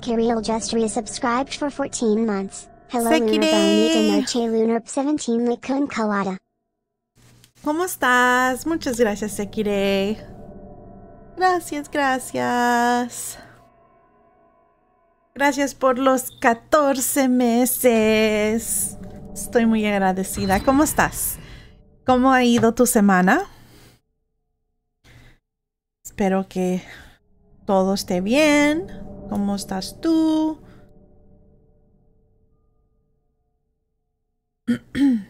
Kirill just resubscribed for 14 months. Hello. Lunar Bonita Noche Lunar 17 Likun Kawada. ¿Cómo estás? Muchas gracias, Sekire. Gracias, gracias. Gracias por los 14 meses. Estoy muy agradecida. ¿Cómo estás? ¿Cómo ha ido tu semana? Espero que todo esté bien. ¿Cómo estás tú?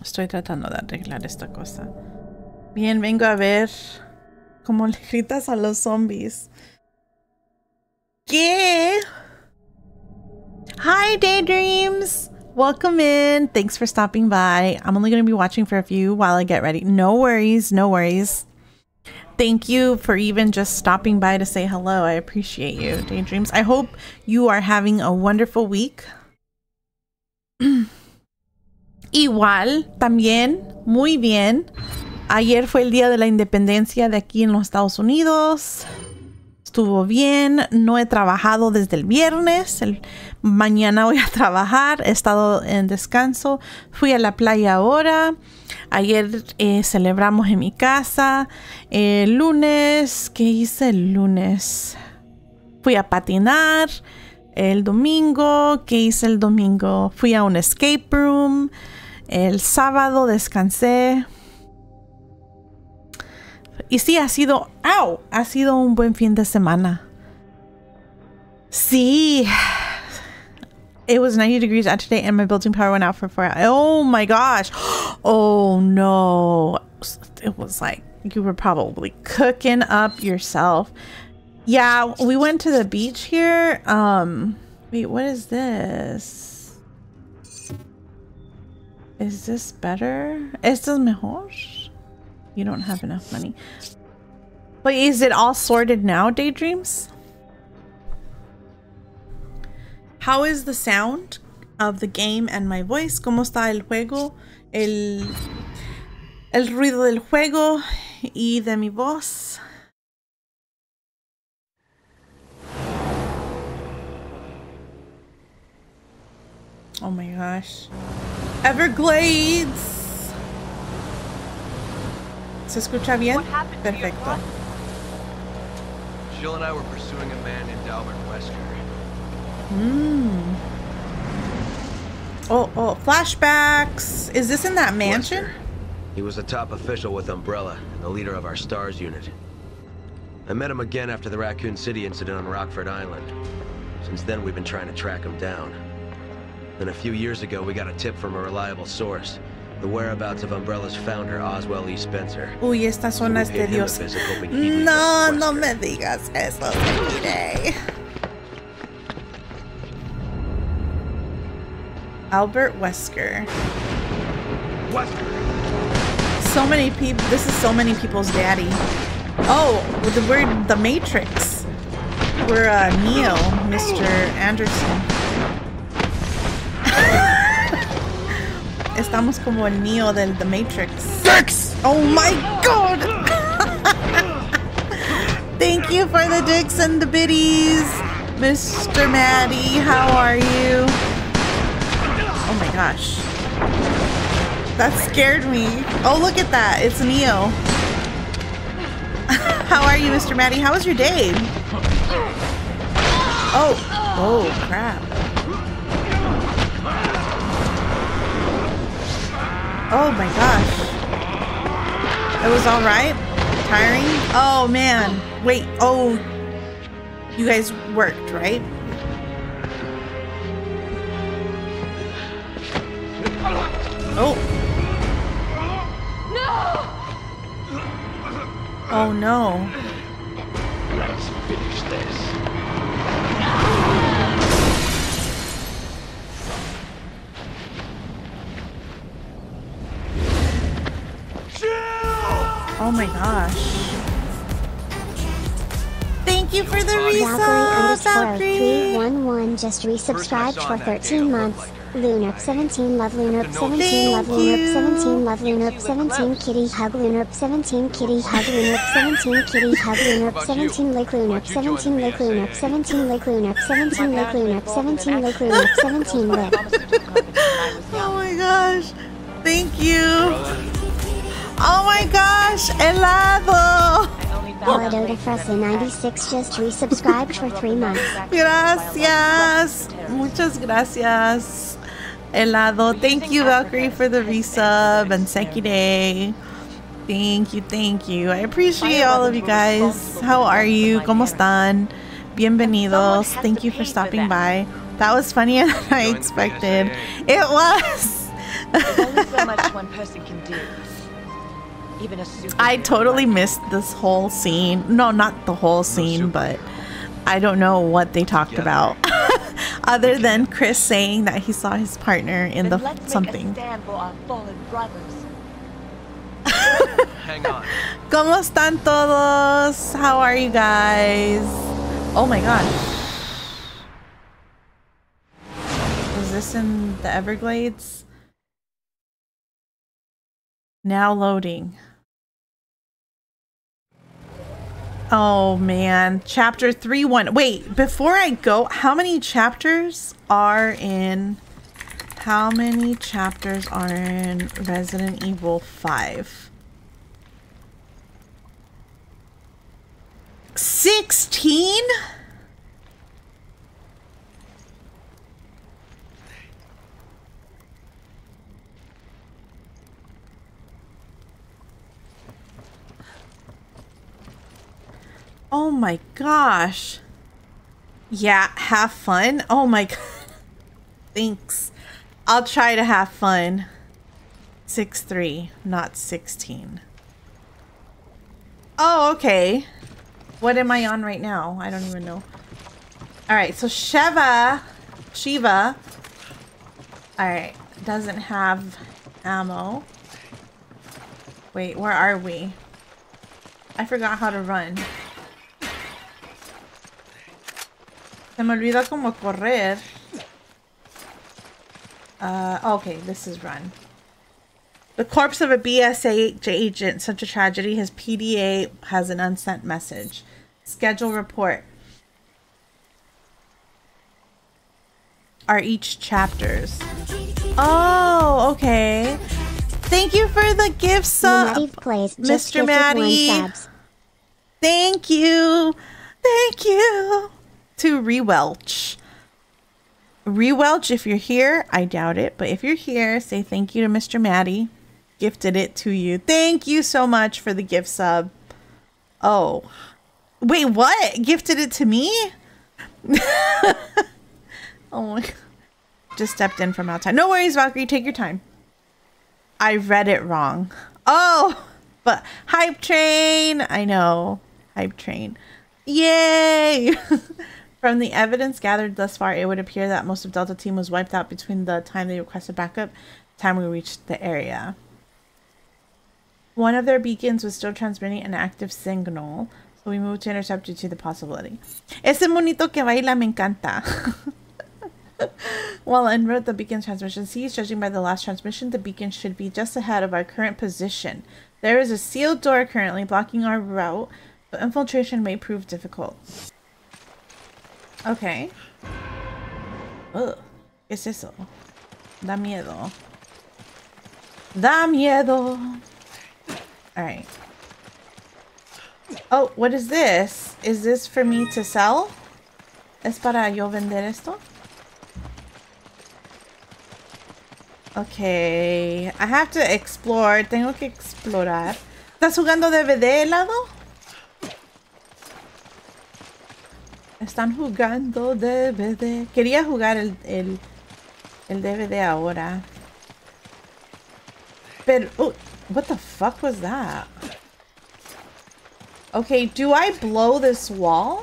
Estoy tratando de arreglar esta cosa. Bien, vengo a ver cómo le gritas a los zombies. ¿Qué? Hi, Daydreams! Welcome in. Thanks for stopping by. I'm only going to be watching for a few while I get ready. No worries, no worries. Thank you for even just stopping by to say hello. I appreciate you, Daydreams. I hope you are having a wonderful week. Igual, también, muy bien. Ayer fue el día de la independencia de aquí en los Estados Unidos. Estuvo bien. No he trabajado desde el viernes. Mañana voy a trabajar. He estado en descanso. Fui a la playa ahora. Ayer eh, celebramos en mi casa. El lunes, ¿qué hice el lunes? Fui a patinar. El domingo, ¿qué hice el domingo? Fui a un escape room. El sábado descansé. Y sí, ha sido, ¡au! Ha sido un buen fin de semana. Sí. It was 90 degrees out today and my building power went out for four hours. Oh my gosh. Oh no. It was like you were probably cooking up yourself. Yeah, we went to the beach here. Um, wait, what is this? Is this better? Esto es mejor? You don't have enough money. But is it all sorted now, Daydreams? How is the sound of the game and my voice? ¿Cómo está el juego? El, el ruido del juego y de mi voz. Oh my gosh. Everglades. ¿Se escucha bien? What happened to your Perfecto. Jill and I were pursuing a man named Albert Wesker. Mm. Oh, oh, flashbacks. Is this in that mansion? Wesker. He was a top official with Umbrella and the leader of our STARS unit. I met him again after the Raccoon City incident on Rockford Island. Since then, we've been trying to track him down. Then a few years ago, we got a tip from a reliable source. The whereabouts of Umbrella's founder, Oswell E. Spencer. Uy, esta zona es We paid him a tediosa. visit, hoping he'd lead No, no me digas eso. Albert Wesker. Wesker! So many people. This is so many people's daddy. Oh, with the word the Matrix. We're uh, Neo, Mr. Anderson. Estamos como el Neo del The Matrix. Dix! Oh my god! Thank you for the dicks and the biddies, Mr. Maddie. How are you? Oh my gosh. That scared me. Oh, look at that. It's Neo. How are you, Mr. Maddie? How was your day? Oh, oh, crap. Oh my gosh. It was all right. Tiring. Oh man. Wait. Oh, you guys worked, right? Oh. No! Oh no. My gosh. Thank you for the Valkyrie resub, underscore Valkyrie. 311 just resubscribed for him that day, 13 months. like her. Lunar 17 love Lunar 17 love you. Lunar 17 love Lunar 17 kitty hug Lunar 17 kitty hug Lunar 17 kitty hug Lunar 17 lick Lunar 17 lick Lunar 17 lick Lunar 17 lick Lunar 17 lick Lunar 17 lick Oh my gosh. Thank you. Oh my gosh. Helado. Helado de Fresa 96 just resubscribed for 3 months. Gracias. Muchas gracias. Helado. Thank you, Valkyrie, for the resub and Seki Day. Thank you, thank you. I appreciate all of you guys. How are you? ¿Cómo están? Bienvenidos. Thank you for stopping by. That was funnier than I expected. It was. There's only so much one person can do. Even a super. I totally missed this whole scene. No, not the whole scene, but I don't know what they talked about. Other than Chris saying that he saw his partner in the Then let's make a something. stand for our fallen brothers. Hang on. ¿Cómo están todos? How are you guys? Oh my god. Is this in the Everglades? Now loading. Oh man, chapter 3 1. Wait, before I go, how many chapters are in how many chapters are in Resident Evil 5? 16? Oh my gosh. Yeah, have fun. Oh my god. Thanks. I'll try to have fun. 6-3, not 16. Oh, okay. What am I on right now? I don't even know. Alright, so Sheva, Shiva, alright, doesn't have ammo. Wait, where are we? I forgot how to run. Se me olvida como correr. Uh, okay, this is run. The corpse of a BSA agent. Such a tragedy. His PDA has an unsent message. Schedule report. Are each chapters. Oh, okay. Thank you for the gift sub. Steve plays just Mr. Maddie. Thank you. Thank you. To Rewelch. Rewelch, if you're here, I doubt it, but if you're here, say thank you to Mr. Maddie. Gifted it to you. Thank you so much for the gift sub. Oh. Wait, what? Gifted it to me? oh my god. Just stepped in from outside. No worries, Valkyrie, take your time. I read it wrong. Oh, but hype train. I know. Hype train. Yay! From the evidence gathered thus far, it would appear that most of Delta Team was wiped out between the time they requested backup and the time we reached the area. One of their beacons was still transmitting an active signal, so we moved to intercept due to the possibility. Ese monito que baila me encanta. While en route, the beacon's transmission ceased. Judging by the last transmission, the beacon should be just ahead of our current position. There is a sealed door currently blocking our route, but infiltration may prove difficult. Okay. Ugh. ¿Qué es eso? Da miedo. Da miedo. Alright. Oh, what is this? Is this for me to sell? ¿Es para yo vender esto? Okay, I have to explore. Tengo que explorar. ¿Estás jugando DVD, helado? Están jugando DVD. Quería jugar el, el, DVD ahora. Pero, oh, what the fuck was that? Okay, do I blow this wall?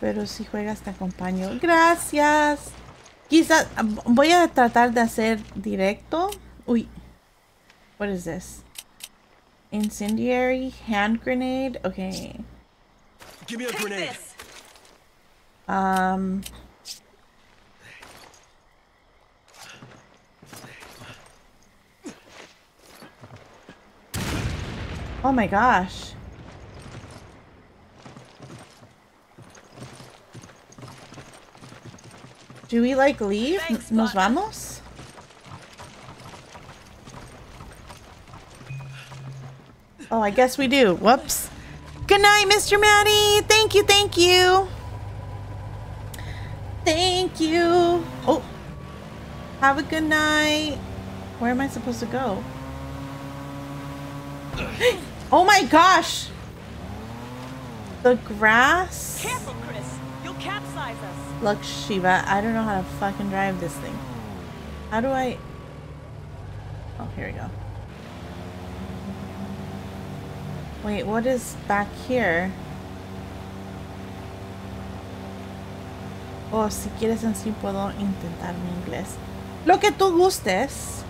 Pero si juegas te acompaño. Gracias. Quizás voy a tratar de hacer directo. Uy. What is this? Incendiary hand grenade. Okay. Give me a grenade. Um. Oh my gosh. Do we like leave? Thanks, Nos vamos? Oh, I guess we do. Whoops. Good night, Mr. Maddie. Thank you, thank you. Thank you. Oh. Have a good night. Where am I supposed to go? Oh my gosh. The grass. Careful, Chris. You'll capsize us. Look, Shiva, I don't know how to fucking drive this thing. How do I... Oh, here we go. Wait, what is back here? Oh, si quieres en sí puedo intentar mi inglés. Lo que tú gustes.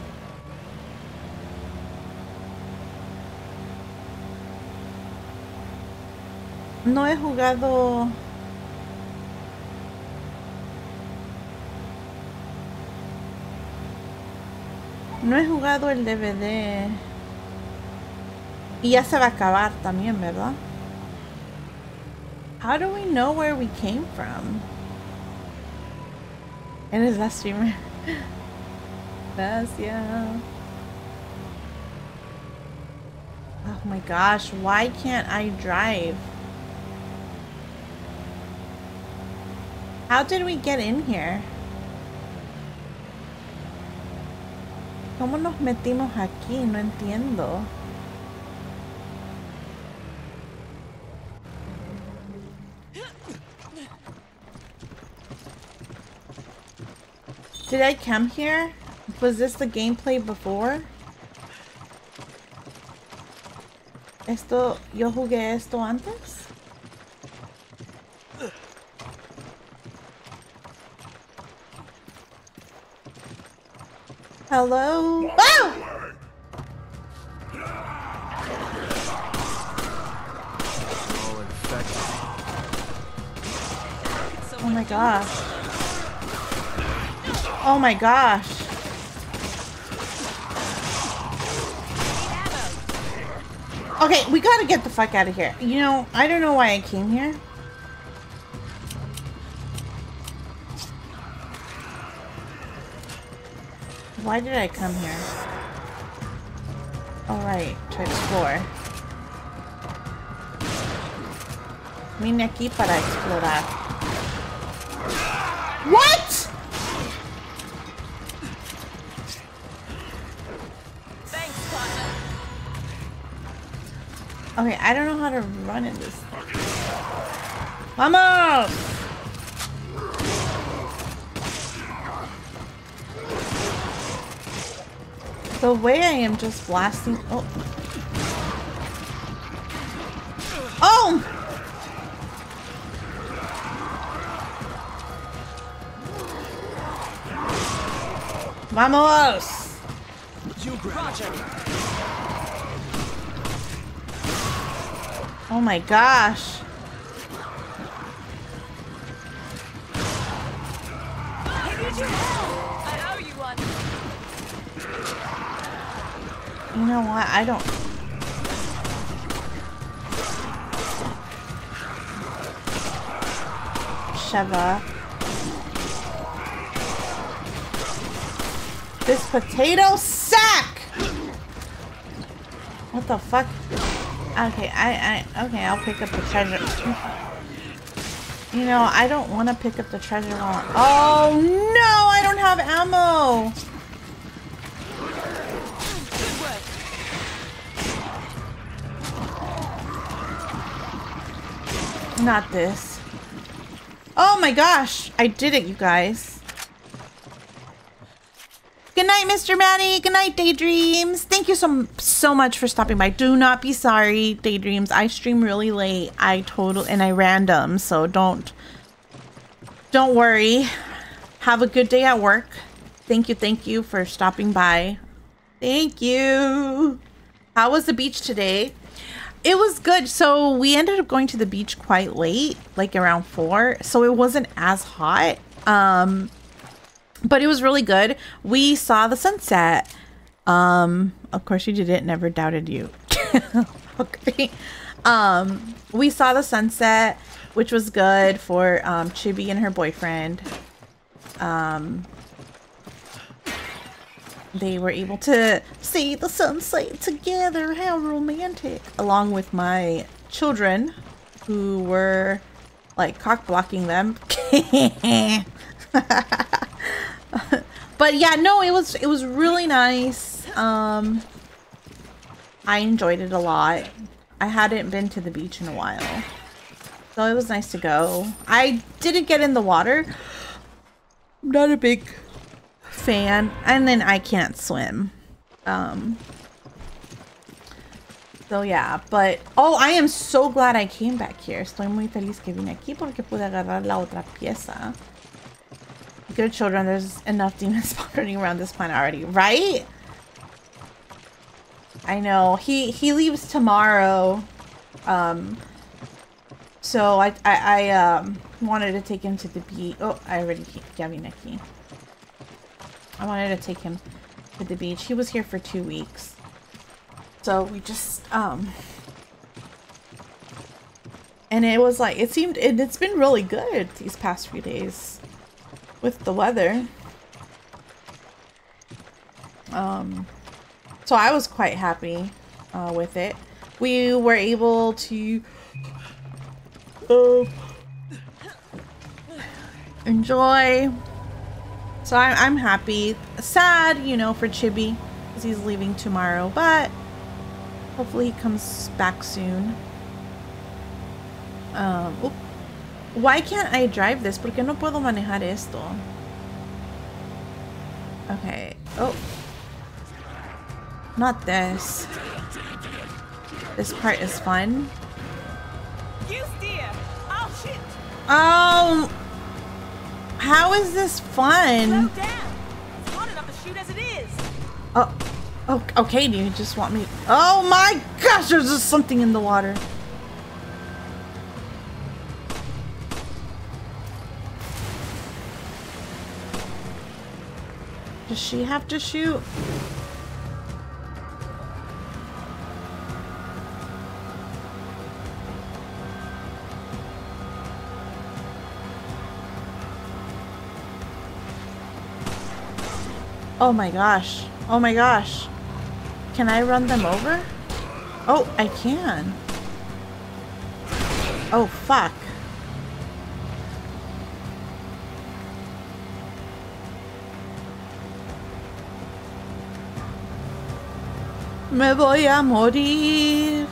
No he jugado... No he jugado el DVD. Y ya se va a acabar también, ¿verdad? How do we know where we came from? Eres la streamer. Gracias. Oh my gosh, why can't I drive? How did we get in here? ¿Cómo nos metimos aquí? No entiendo. Did I come here? Was this the gameplay before? Esto, yo jugué esto antes? Hello? Oh! Oh my gosh. Oh my gosh. Okay, we gotta get the fuck out of here. You know, I don't know why I came here. Why did I come here? Alright, to explore. Vine aquí para explorar. What? Okay, I don't know how to run in this. Vamos! The way I am just blasting. Oh. Oh! Vamos! Oh my gosh. I need your help. I owe you. You know what? I don't. Sheva. This potato sack! What the fuck? Okay, I, I, okay, I'll pick up the treasure. You know, I don't want to pick up the treasure while Oh no, I don't have ammo! Not this. Oh my gosh. I did it, you guys. Night, Mr. Maddie. Good night, Daydreams. Thank you so so much for stopping by. Do not be sorry, Daydreams. I stream really late. I total and I random, so don't don't worry. Have a good day at work. Thank you, thank you for stopping by. Thank you. How was the beach today? it was good. So we ended up going to the beach quite late, like around four. So it wasn't as hot. Um, but it was really good. We saw the sunset. Um, of course you did it. Never doubted you. okay. Um, we saw the sunset, which was good for um, Chibi and her boyfriend. Um, they were able to see the sunset together. How romantic. Along with my children who were like cock blocking them. but yeah, no, it was it was really nice. Um I enjoyed it a lot. I hadn't been to the beach in a while. So it was nice to go. I didn't get in the water. I'm not a big fan. And then I can't swim. Um So yeah, but oh, I am so glad I came back here. Estoy muy feliz que vine aquí porque pude agarrar la otra pieza. Good children, there's enough demons running around this planet already, right? I know. He he leaves tomorrow. Um so I I, I um wanted to take him to the beach. Oh, I already gave him Nikki. I wanted to take him to the beach. He was here for two weeks. So we just um and it was like it seemed it, it's been really good these past few days with the weather. Um, so I was quite happy uh, with it. We were able to uh, enjoy. So I, I'm happy. Sad, you know, for Chibi because he's leaving tomorrow, but hopefully he comes back soon. Um, oop. Why can't I drive this? ¿Por qué no puedo manejar esto? Okay. Oh. Not this. This part is fun. You steer. I'll. Um. How is this fun? Slow down. It's hard enough to shoot as it is. Oh. Oh, okay, do you just want me? Oh my gosh, there's just something in the water. Does she have to shoot? Oh my gosh. Oh my gosh. Can I run them over? Oh, I can. Oh, fuck. Me voy a morir.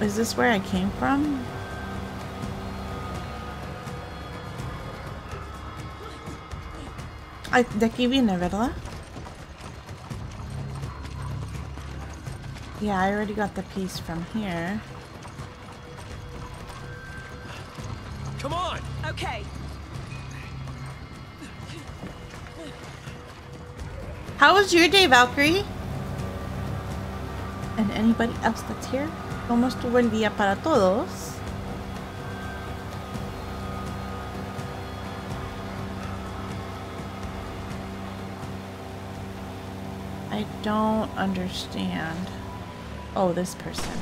Is this where I came from? Ay, de aquí viene, ¿verdad? Yeah, I already got the piece from here. Come on! Okay. How was your day, Valkyrie? And anybody else that's here? ¿Cómo estuvo el día para todos? I don't understand. Oh, this person.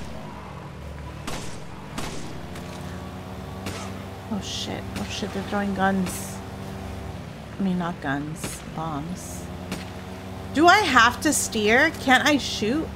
Oh shit. Oh shit, they're throwing guns. I mean, not guns. Bombs. Do I have to steer? Can't I shoot?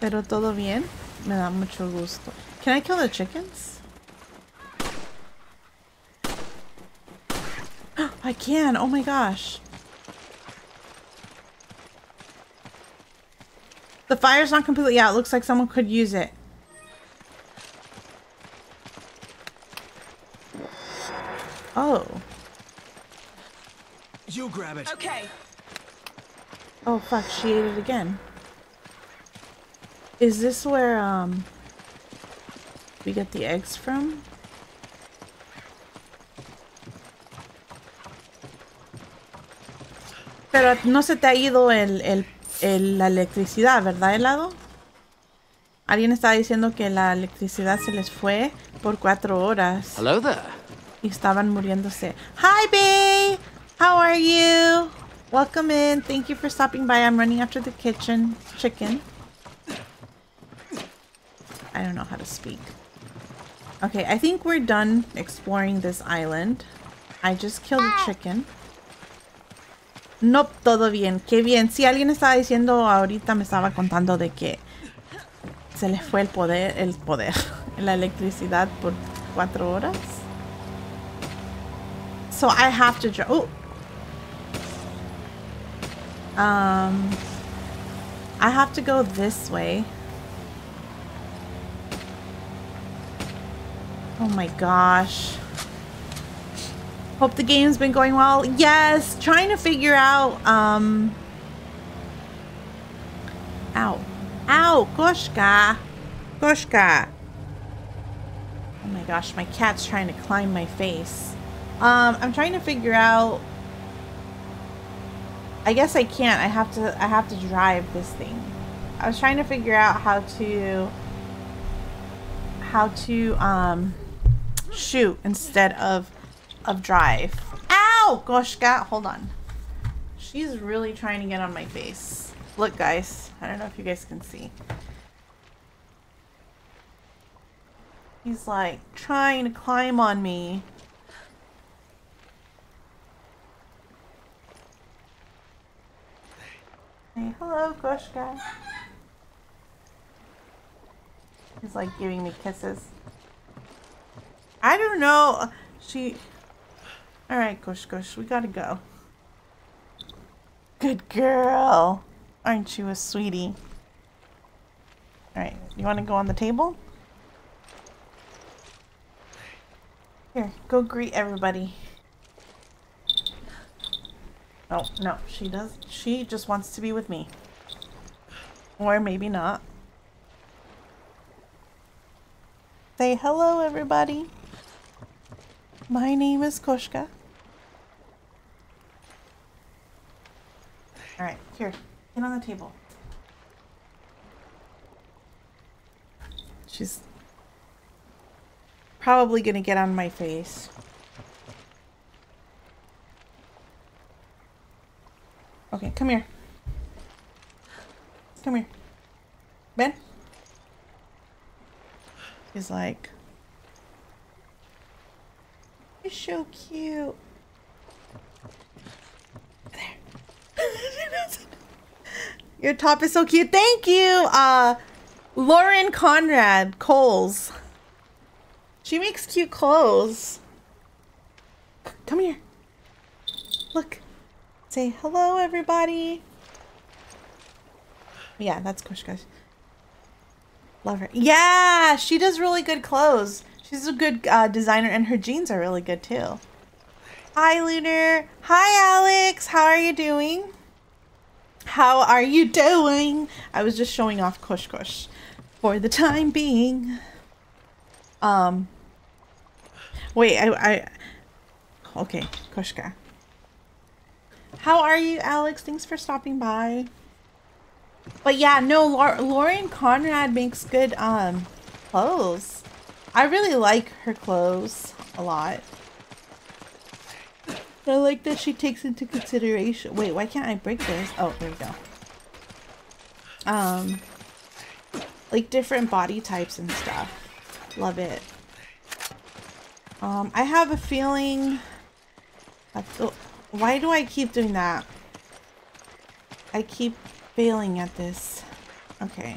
Pero todo bien. Me da mucho gusto. Can I kill the chickens? I can. Oh my gosh. The fire's not completely out. Looks like someone could use it. Oh. You grab it. Okay. Oh fuck, she ate it again. Is this where um we get the eggs from? Pero no se te ha ido el, el, el- la electricidad, ¿verdad, helado? Alguien estaba diciendo que la electricidad se les fue por cuatro horas Hello there. y estaban muriéndose. Hi, Bay! How are you? Welcome in. Thank you for stopping by. I'm running after the kitchen chicken. I don't know how to speak. Okay, I think we're done exploring this island. I just killed a chicken. No, todo bien. Qué bien. Si alguien estaba diciendo ahorita, me estaba contando de que se les fue el poder, el poder, la electricidad por cuatro horas. So I have to drive. Oh. Um, I have to go this way. Oh my gosh. Hope the game's been going well. Yes, trying to figure out, um... Ow. Ow, Koshka. Koshka. Oh my gosh, my cat's trying to climb my face. Um, I'm trying to figure out... I guess I can't. I have to, I have to drive this thing. I was trying to figure out how to... How to, um... Shoot instead of of drive. Ow! Koshka, hold on. She's really trying to get on my face. Look, guys. I don't know if you guys can see. He's like trying to climb on me. Hey, hello, Koshka. He's like giving me kisses. I don't know. She. All right, Kush Kush, we gotta go. Good girl. Aren't you a sweetie? All right, you want to go on the table? Here, go greet everybody. Oh, no, she does. She just wants to be with me. Or maybe not. Say hello, everybody. My name is Koshka. Alright, here. Get on the table. She's probably gonna get on my face. Okay, come here. Come here. Ben? He's like, you're so cute. There. Your top is so cute. Thank you. Uh Lauren Conrad Coles. She makes cute clothes. Come here. Look. Say hello everybody. Yeah, that's Kush guys. Love her. Yeah, she does really good clothes. She's a good uh, designer, and her jeans are really good too. Hi, Lunar. Hi, Alex. How are you doing? How are you doing? I was just showing off Kush Kush for the time being. Um. Wait, I. I okay, Kushka. How are you, Alex? Thanks for stopping by. But yeah, no, Lau- Lauren Conrad makes good um clothes. I really like her clothes a lot. I like that she takes into consideration. Wait, why can't I break this? Oh, there we go. Um, like different body types and stuff. Love it. Um, I have a feeling. Feel, why do I keep doing that? I keep failing at this. Okay.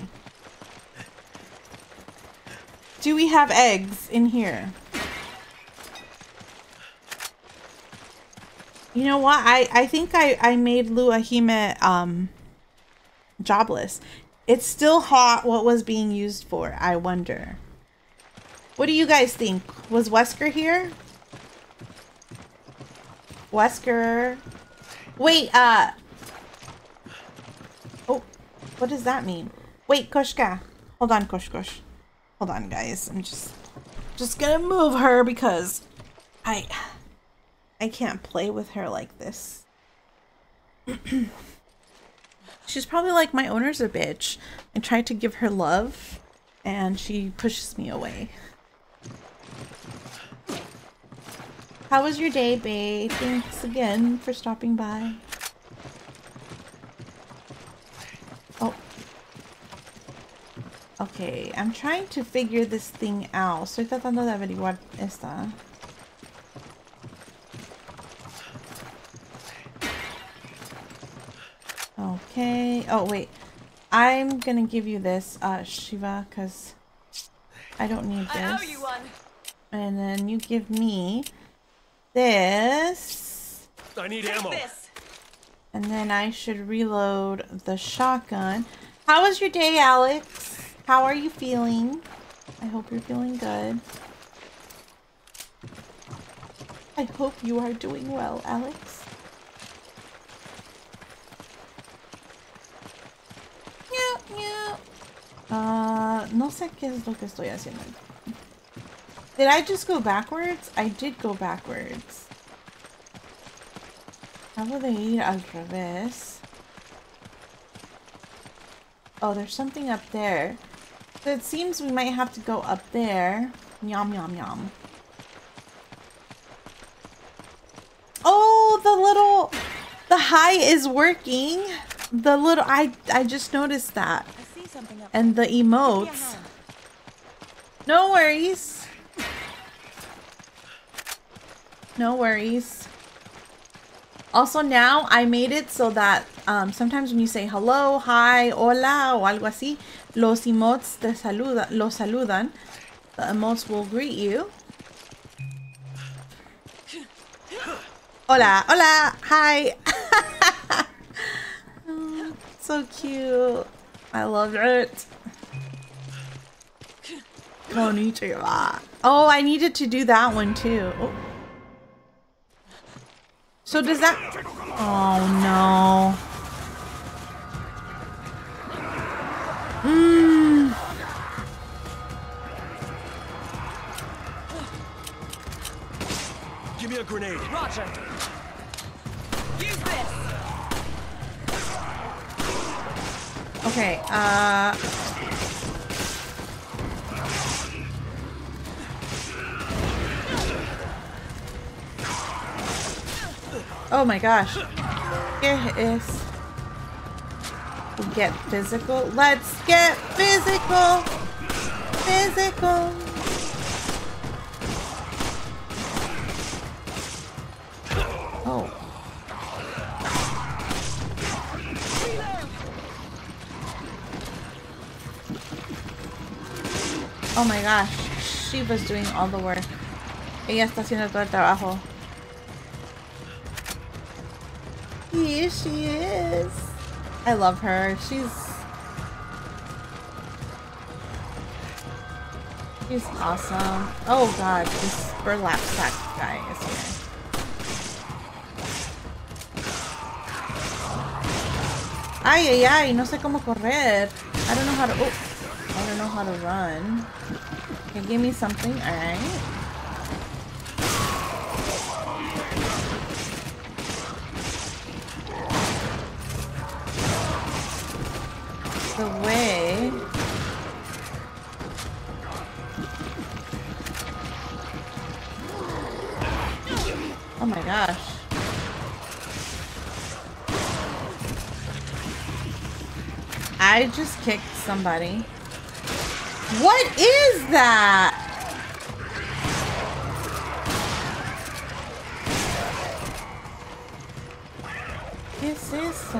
Do we have eggs in here? You know what? I, I think I, I made Luahime um jobless. It's still hot what was being used for, I wonder. What do you guys think? Was Wesker here? Wesker. Wait, uh Oh, what does that mean? Wait, Koshka. Hold on, Kosh Kosh. Hold on, guys. I'm just just gonna move her because I I can't play with her like this. She's probably like my owner's a bitch. I tried to give her love and she pushes me away. How was your day, babe? Thanks again for stopping by. Okay, I'm trying to figure this thing out. Estoy tratando de averiguar esta. Okay. Oh, wait. I'm gonna give you this, uh, Shiva, because I don't need I owe this. you one. And then you give me this. I need Take ammo. this. And then I should reload the shotgun. How was your day, Alex? How are you feeling? I hope you're feeling good. I hope you are doing well, Alex. Uh, no sé qué es lo que estoy haciendo. Did I just go backwards? I did go backwards. Acabo de ir al revés. Oh, there's something up there. So it seems we might have to go up there. Yum, yum, yum. Oh, the little... The high is working. The little... I, I just noticed that. I see something up And the there. Give me a emotes. No worries. No worries. Also now I made it so that um, sometimes when you say hello, hi, hola, o algo así, los emotes te saluda, los saludan. The emotes will greet you. Hola, hola, hi. Oh, so cute. I love it. Konnichiwa. Oh, I needed to do that one too. Oh. So does that... Oh no. Me a grenade. Roger. Use this. Okay, uh... Oh my gosh. Here is... Get physical. Let's get physical! Physical! Oh my gosh. She was doing all the work. Ella está haciendo todo el trabajo. Here she is. I love her. She's She's awesome. Oh god, this burlap sack guy is here. Ay, ay, ay, no sé cómo correr. I don't know how to, oh, don't know how to run. Okay, give me something, alright. The way. Oh my gosh. I just kicked somebody. What is that? ¿Qué es eso?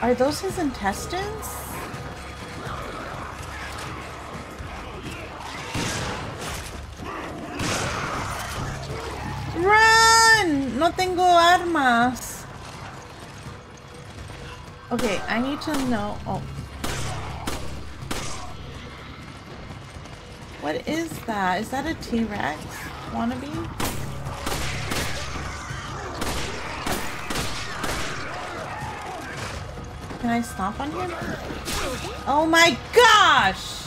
Are those his intestines? Run! No tengo armas. Okay, I need to know. Oh. What is that? Is that a T-Rex wannabe? Can I stomp on him? Oh my gosh!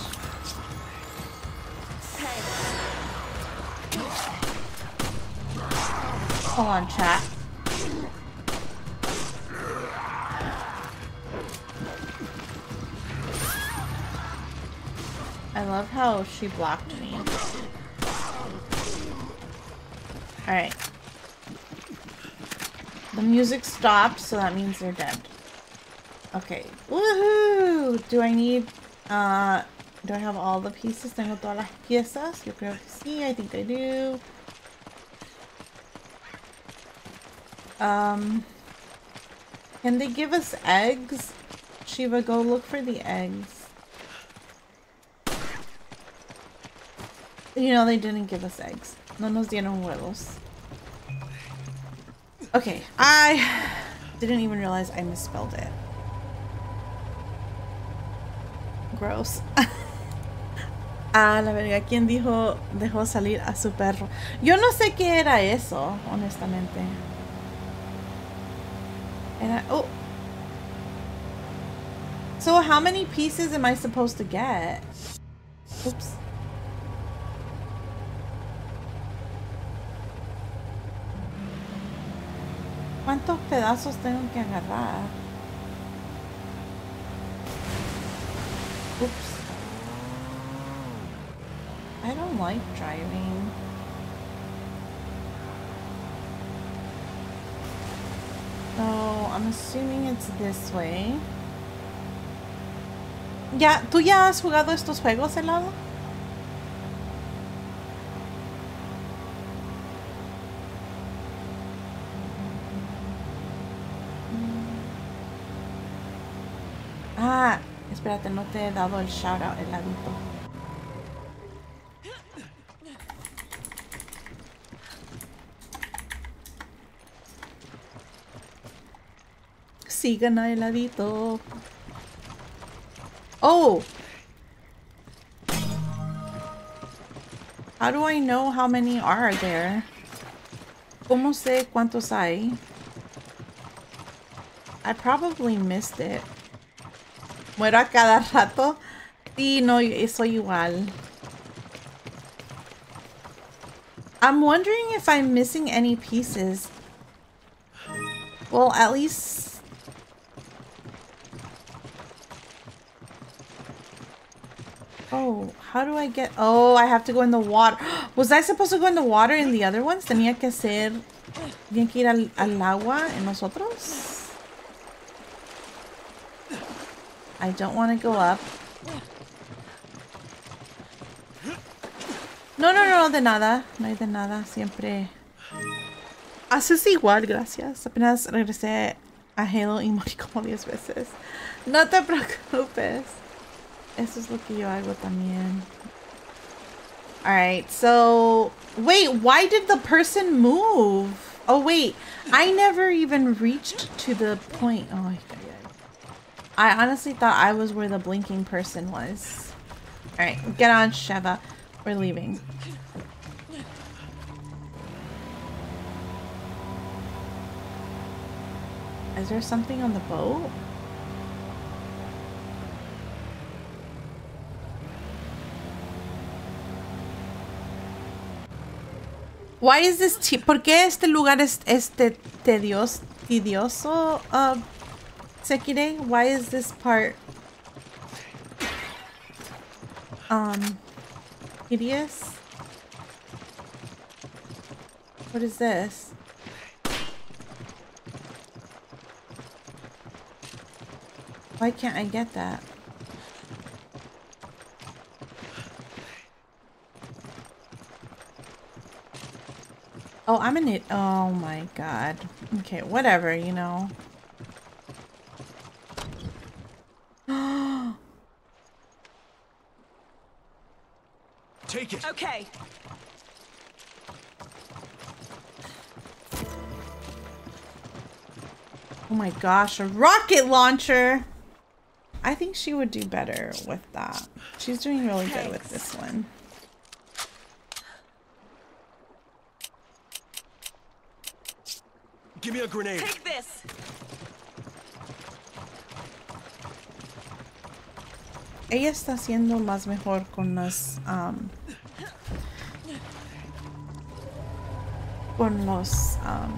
Hold on, chat. I love how she blocked me. Alright. The music stopped, so that means they're dead. Okay. Woohoo! Do I need, uh, do I have all the pieces? Tengo todas las piezas? Yo creo que sí, I think I do. Um, can they give us eggs? Sheva, go look for the eggs. You know, they didn't give us eggs. No nos dieron huevos. Okay, I didn't even realize I misspelled it. Gross. ah, la verga, ¿quién dijo dejó salir a su perro? Yo no sé qué era eso, honestamente. Era, oh. So how many pieces am I supposed to get? Oops. ¿Cuántos pedazos tengo que agarrar? Oops. I don't like driving. So, I'm assuming it's this way. Ya, ¿tú ya has jugado estos juegos, helado? Espérate, no te he dado el shout out, heladito. Sigan a heladito. Oh! How do I know how many are there? ¿Cómo sé cuántos hay? I probably missed it. Muero a cada rato. No, soy igual. I'm wondering if I'm missing any pieces. Well, at least... Oh, how do I get... Oh, I have to go in the water. Was I supposed to go in the water in the other ones? Tenía que ser... Tenía que ir al, al agua en nosotros? I don't want to go up. No, no, no, de nada. No hay de nada. Siempre... Haces igual, gracias. Apenas regresé a Halo y morí como 10 veces. No te preocupes. Eso es lo que yo hago también. Alright, so... Wait, why did the person move? Oh, wait. I never even reached to the point. Oh. I honestly thought I was where the blinking person was. Alright, get on, Sheva. We're leaving. Is there something on the boat? Why is this ¿Por qué este lugar es este tedios tedioso? Uh, Sekire, why is this part um hideous? What is this? Why can't I get that? Oh, I'm in it. Oh my god. Okay, whatever, you know. Take it. Okay. Oh my gosh, a rocket launcher! I think she would do better with that. She's doing really good with this one. Give me a grenade. Take this. Ella está haciendo más mejor con las um, con los um,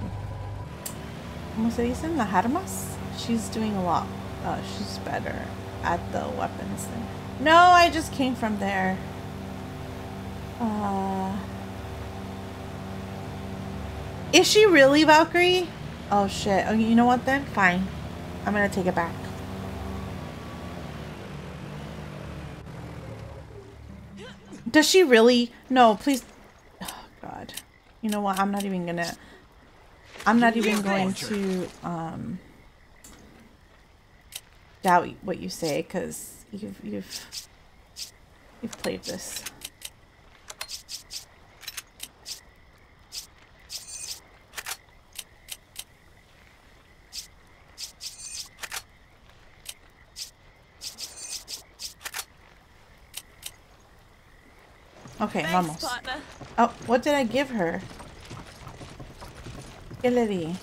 ¿cómo se dicen? las armas. She's doing a lot. Uh, she's better at the weapons. No, I just came from there. Uh, is she really Valkyrie? Oh shit. Oh, you know what then? Fine. I'm gonna take it back. Does she really? No, please. Oh god. You know what? I'm not even gonna. I'm not even going to um doubt what you say because you've you've you've played this. Okay, Thanks, vamos. partner. Oh, what did I give her? ¿Qué le di?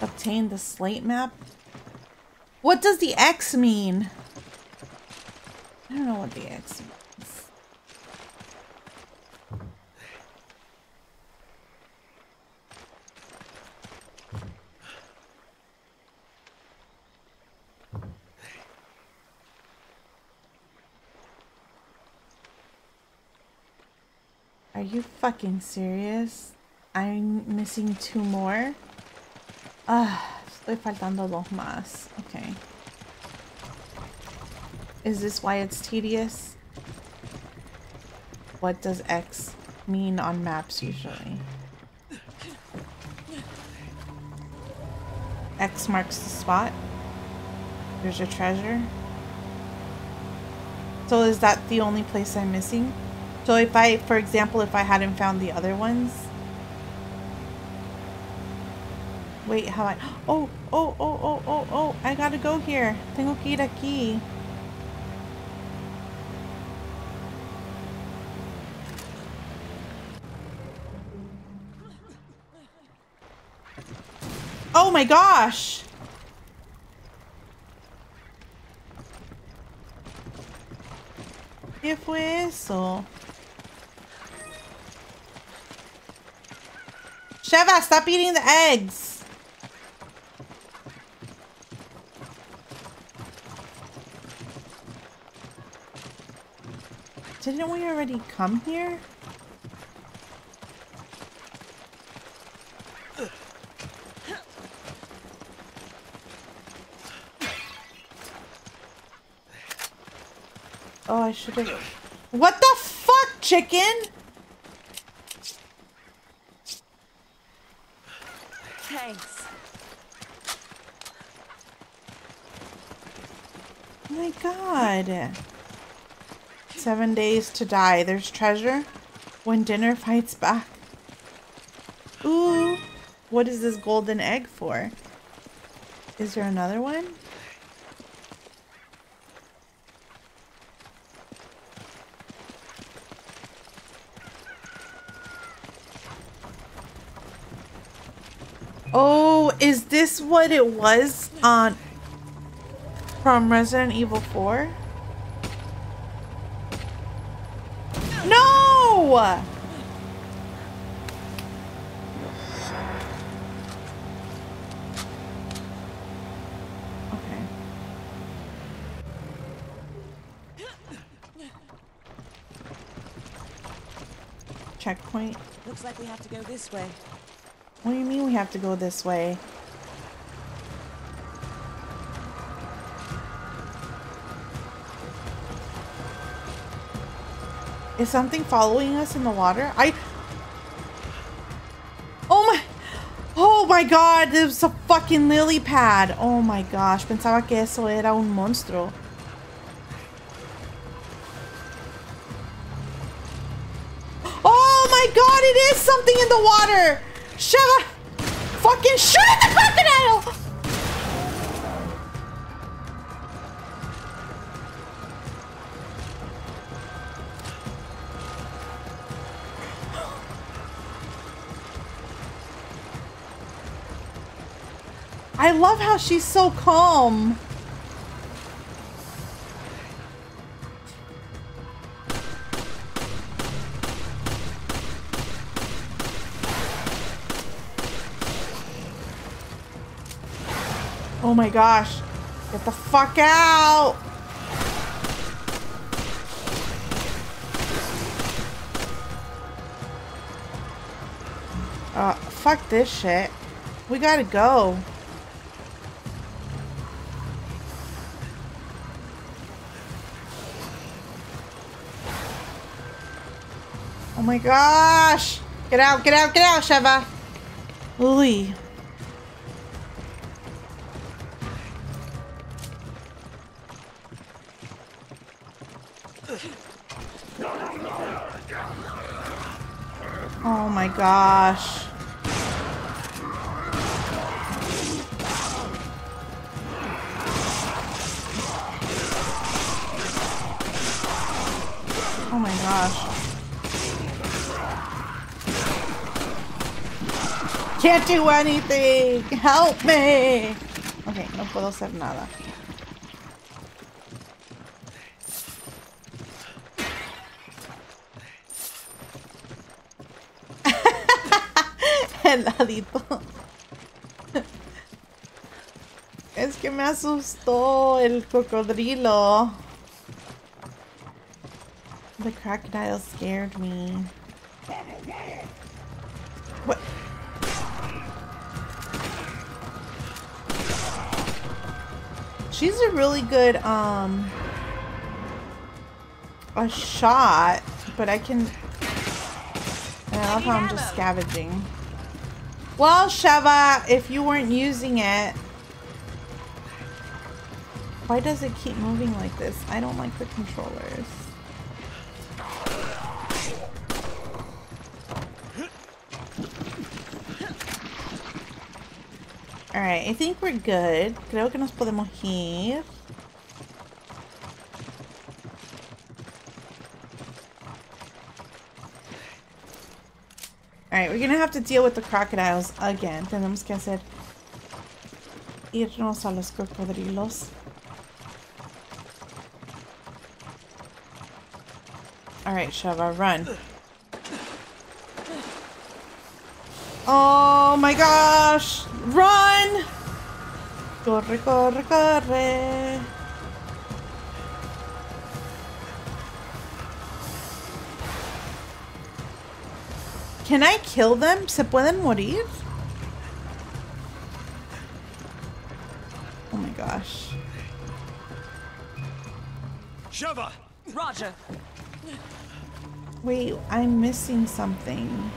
Obtain the slate map? What does the X mean? I don't know what the X means. Are you fucking serious? I'm missing two more? Ah, estoy faltando dos más. Okay. Is this why it's tedious? What does X mean on maps usually? X marks the spot. There's a treasure. So is that the only place I'm missing? So if I, for example, if I hadn't found the other ones. Wait, how I, oh, oh, oh, oh, oh, oh, I gotta go here. Tengo que ir aquí. Oh my gosh! ¿Qué fue eso? Sheva, stop eating the eggs! Didn't we already come here? Oh, I should have. What the fuck, chicken? Thanks. Oh my god. Seven days to die. There's treasure. When dinner fights back. Ooh. What is this golden egg for? Is there another one? Oh, is this what it was on from Resident Evil 4? No! Checkpoint. Looks like we have to go this way. What do you mean we have to go this way? Is something following us in the water? I... Oh my... Oh my god, there's a fucking lily pad. Oh my gosh, pensaba que eso era un monstruo. Oh my god, it is something in the water! Sheva! Fucking shoot I love how she's so calm. Oh my gosh. Get the fuck out! Uh, fuck this shit. We gotta go. My gosh! Get out, get out, get out, Sheva! Lily. Oh my gosh. Oh my gosh. Can't do anything. Help me. Okay, no puedo hacer nada. Heladito. Es que me asustó el cocodrilo. The crocodile scared me. She's a really good, um, a shot, but I can, I love how I'm just scavenging. Well, Sheva, if you weren't using it, why does it keep moving like this? I don't like the controllers. Alright, I think we're good. Creo que nos podemos ir. Alright, we're gonna have to deal with the crocodiles again. Tenemos que hacer... Irnos a los cocodrilos. Alright, Sheva, run. Oh my gosh! Run! Corre, corre, corre. Can I kill them? ¿Se pueden morir? Oh my gosh. Sheva! Roger. Wait, I'm missing something.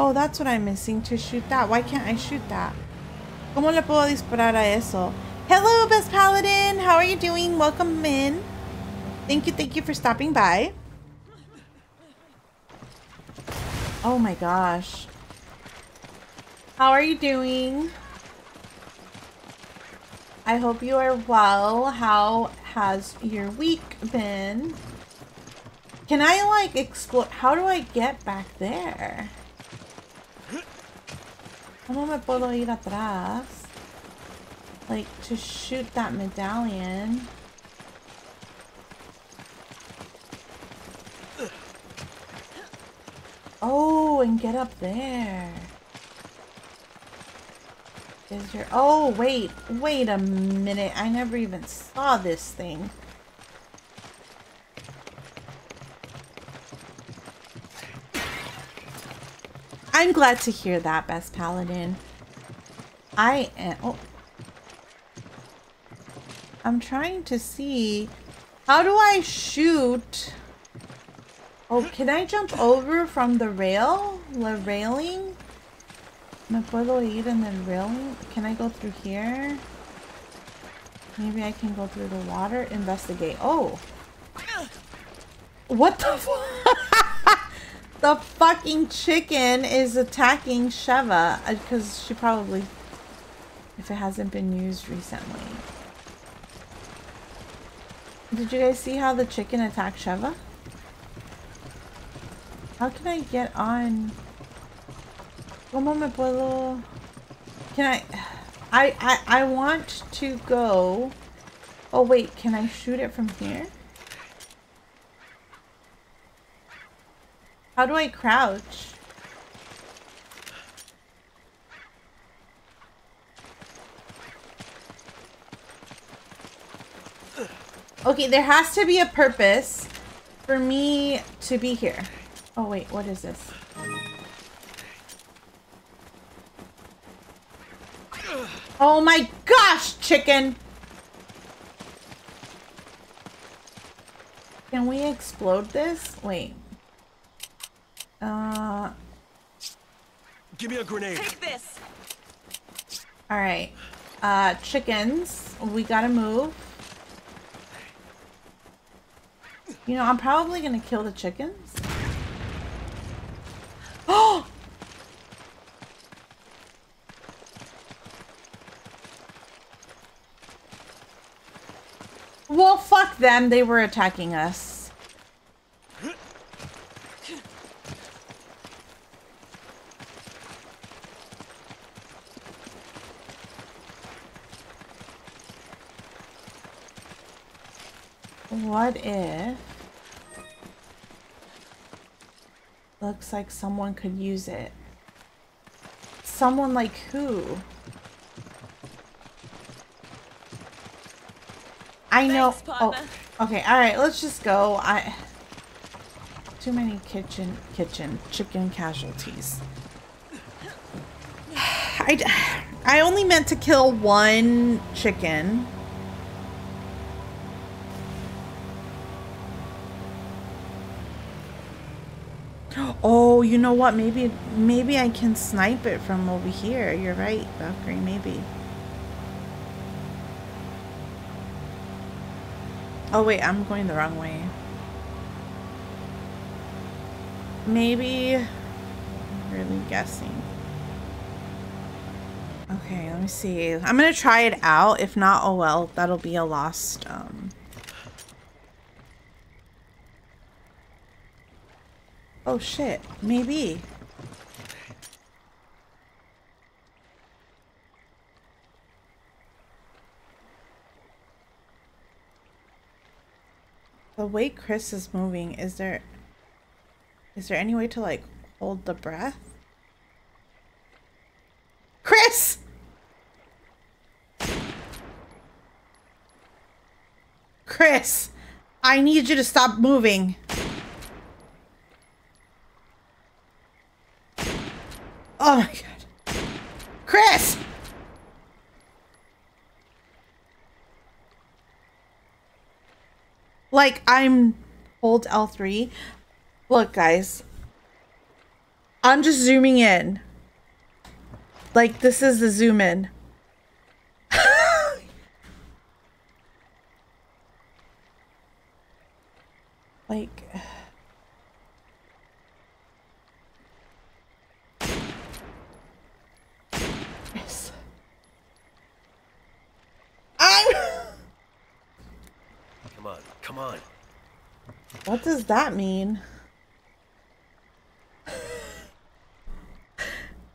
Oh, that's what I'm missing to shoot that. Why can't I shoot that? ¿Cómo le puedo disparar a eso? Hello, Best Paladin. How are you doing? Welcome in. Thank you, thank you for stopping by. Oh my gosh. How are you doing? I hope you are well. How has your week been? Can I like explore? How do I get back there? ¿Cómo me puedo ir atrás? Like to shoot that medallion. Oh, and get up there. Is your oh wait, wait a minute. I never even saw this thing. I'm glad to hear that, Best Paladin. I am oh. I'm trying to see how do I shoot Oh, can I jump over from the rail? The railing? ¿Me puedo ir en el railing? Can I go through here? Maybe I can go through the water? Investigate. Oh! What the The fucking chicken is attacking Sheva uh, because she probably if it hasn't been used recently. Did you guys see how the chicken attacked Sheva? How can I get on? ¿Cómo me puedo? Can I? I I I want to go. Oh wait, can I shoot it from here? How do I crouch? Okay, there has to be a purpose for me to be here. Oh wait, what is this? Oh my gosh, chicken! Can we explode this? Wait. Uh, Give me a grenade. Take this. alright. Uh, chickens. We gotta move. You know, I'm probably gonna kill the chickens. Oh! Well, fuck them. They were attacking us. What if... Looks like someone could use it. Someone like who? I know. Thanks. Oh, okay. All right. Let's just go. I too many kitchen kitchen chicken casualties. I, I only meant to kill one chicken. Oh, you know what? Maybe maybe I can snipe it from over here. You're right, Valkyrie. Maybe. Oh wait, I'm going the wrong way. Maybe. I'm really guessing. Okay, let me see. I'm gonna try it out. If not, oh well, that'll be a lost. Um... Oh shit, maybe. The way Chris is moving, is there is there any way to like hold the breath? Chris! Chris, I need you to stop moving. Oh my god. Chris! Like, I'm... Hold L3. Look, guys. I'm just zooming in. Like, this is the zoom in. like... Yes. I'm... Come on, come on. What does that mean?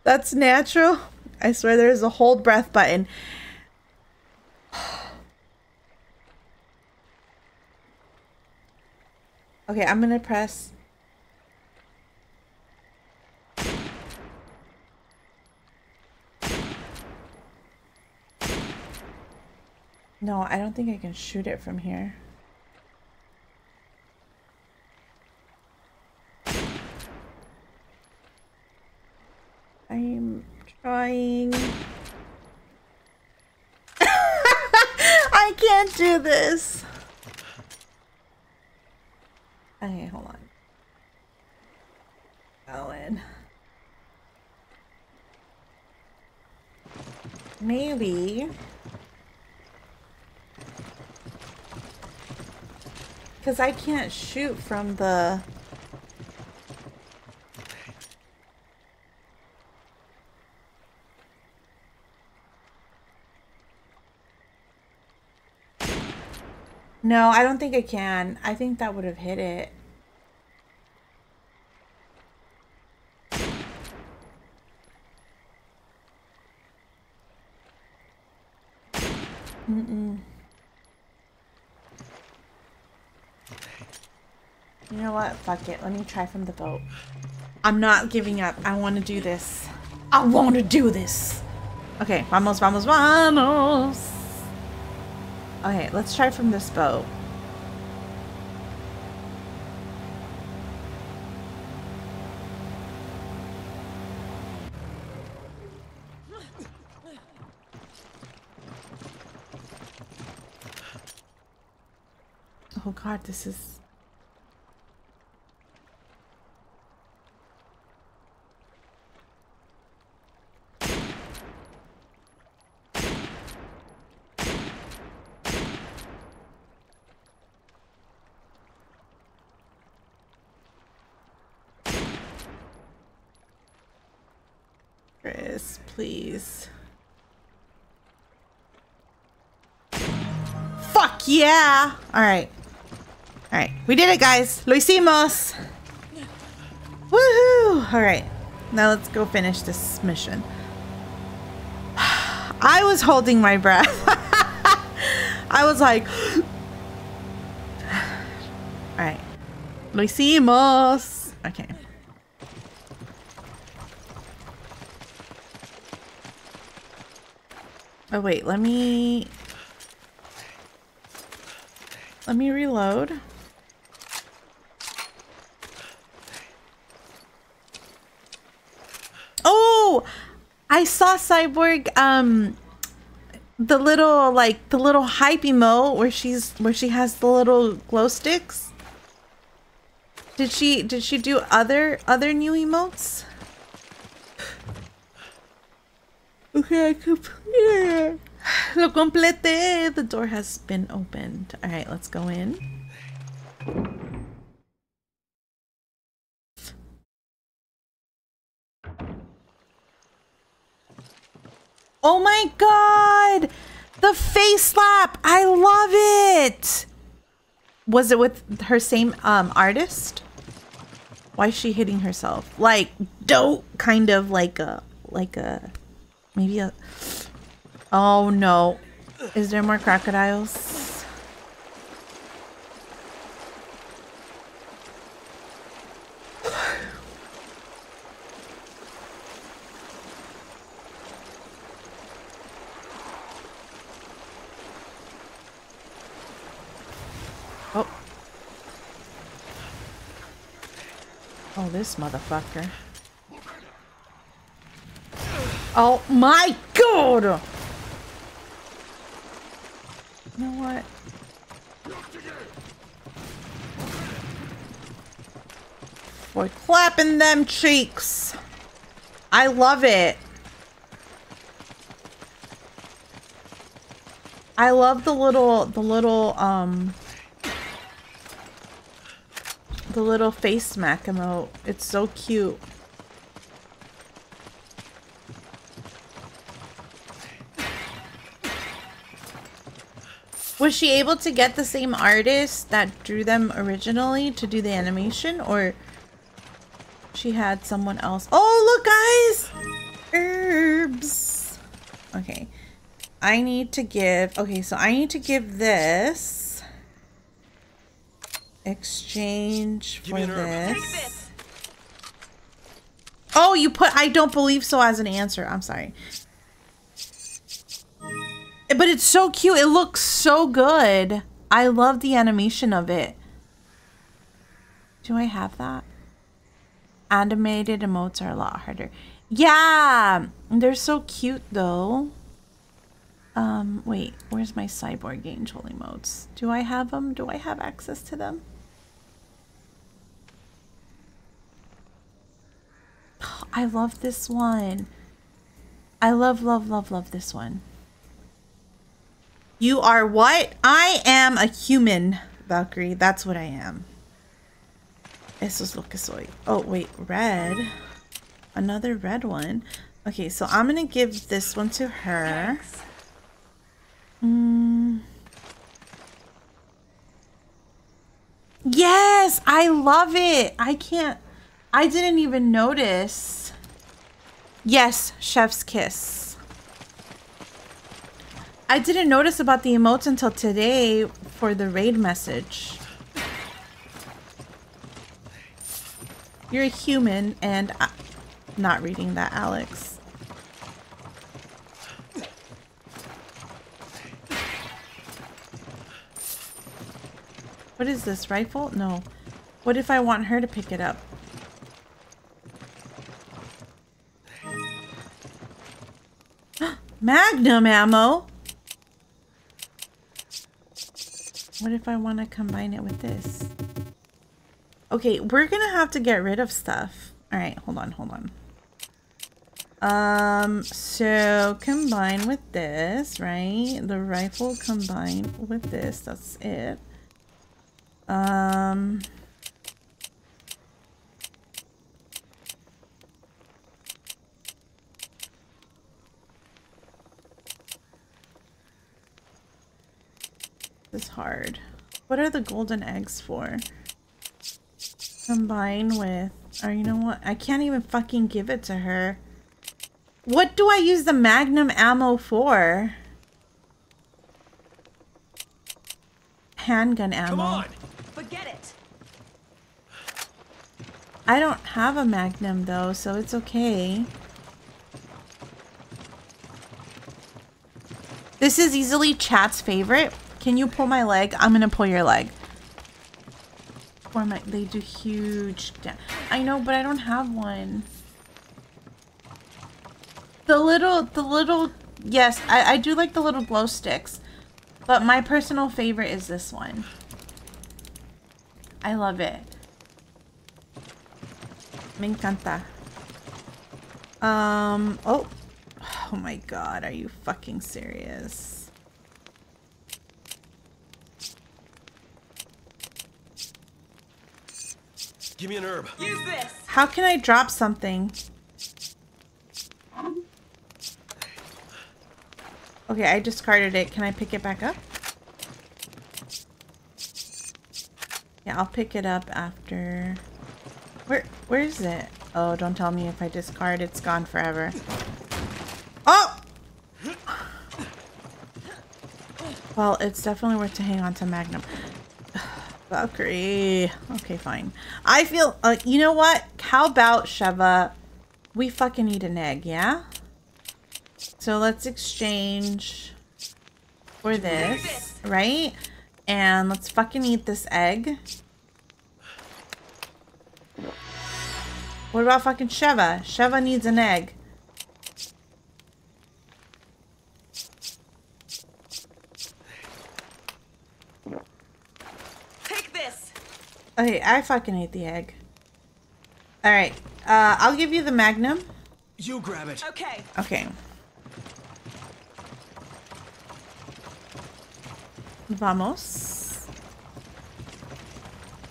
That's natural. I swear there's a hold breath button. Okay, I'm gonna press. No, I don't think I can shoot it from here. I'm trying. I can't do this. Okay, hold on. Go in. Maybe. Because I can't shoot from the... No, I don't think I can. I think that would have hit it. Mm-mm. You know what? Fuck it. Let me try from the boat. I'm not giving up. I want to do this. I want to do this. Okay, vamos, vamos, vamos. Okay, let's try from this boat. Oh god, this is... Chris, please. Fuck yeah! Alright. Alright, we did it, guys. Lo hicimos! Woohoo! Alright, now let's go finish this mission. I was holding my breath. I was like... Alright. Lo hicimos! Okay. Oh wait, let me... Let me reload. Oh! I saw Cyborg, um, the little, like, the little hype emote where she's, where she has the little glow sticks. Did she, did she do other, other new emotes? Okay, I completed. Lo completé. The door has been opened. All right, let's go in. Oh my god! The face slap! I love it! Was it with her same um artist? Why is she hitting herself? Like dope kind of like a like a maybe a Oh no. Is there more crocodiles? Oh. Oh, this motherfucker. Oh my god! You know what? Boy, clapping them cheeks. I love it. I love the little, the little, um, the little face smack emote. It's so cute. Was she able to get the same artist that drew them originally to do the animation or she had someone else? Oh, look guys! Herbs. Okay. I need to give, okay, so I need to give this exchange for this. Oh, you put, I don't believe so as an answer. I'm sorry. But it's so cute. It looks so good. I love the animation of it. Do I have that? Animated emotes are a lot harder. Yeah, they're so cute though. Um, wait, where's my cyborg angel emotes? Do I have them? Do I have access to them? I love this one. I love, love, love, love this one. You are what? I am a human, Valkyrie. That's what I am. Eso es lo que soy. Oh, wait. Red. Another red one. Okay, so I'm going to give this one to her. Mm. Yes, I love it. I can't. I didn't even notice. Yes, chef's kiss. I didn't notice about the emotes until today for the raid message. You're a human, and I, not reading that, Alex. What is this, rifle? No. What if I want her to pick it up? Magnum ammo! What if I want to combine it with this? Okay, we're gonna have to get rid of stuff. Alright, hold on, hold on. Um, so combine with this, right? The rifle combined with this, that's it. Um... This is hard. What are the golden eggs for? Combine with... Or you know what? I can't even fucking give it to her. What do I use the magnum ammo for? Handgun ammo. Come on! Forget it. I don't have a magnum though, so it's okay. This is easily chat's favorite. Can you pull my leg? I'm gonna pull your leg. Or my, they do huge. I know, but I don't have one. The little, the little, yes, I, I do like the little glow sticks, but my personal favorite is this one. I love it. Me encanta. Um, oh. Oh my god, are you fucking serious? Give me an herb. Use this. How can I drop something? Okay, I discarded it. Can I pick it back up? Yeah, I'll pick it up after. Where, where is it? Oh, don't tell me if I discard, it's gone forever. Oh! Well, it's definitely worth to hang on to Magnum. Valkyrie. Okay, fine. I feel, uh, you know what? How about Sheva? We fucking need an egg, yeah? So let's exchange for this, right? And let's fucking eat this egg. What about fucking Sheva? Sheva needs an egg. Take this. Okay, I fucking ate the egg. Alright, uh, I'll give you the magnum. You grab it. Okay. Okay. Vamos.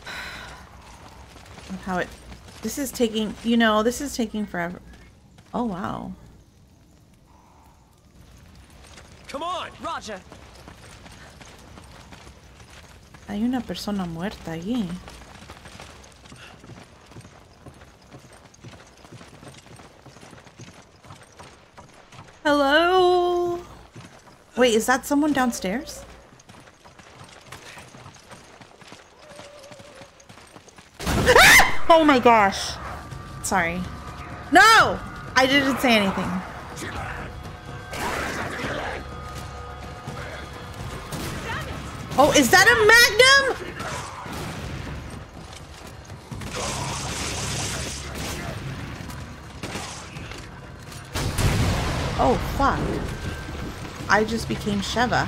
How it... This is taking... You know, this is taking forever. Oh, wow. Come on! Roger. Hay una persona muerta allí. Hello? Wait, is that someone downstairs? Ah! Oh my gosh. Sorry. No! I didn't say anything. Oh, is that a magnum? Oh, fuck. I just became Sheva.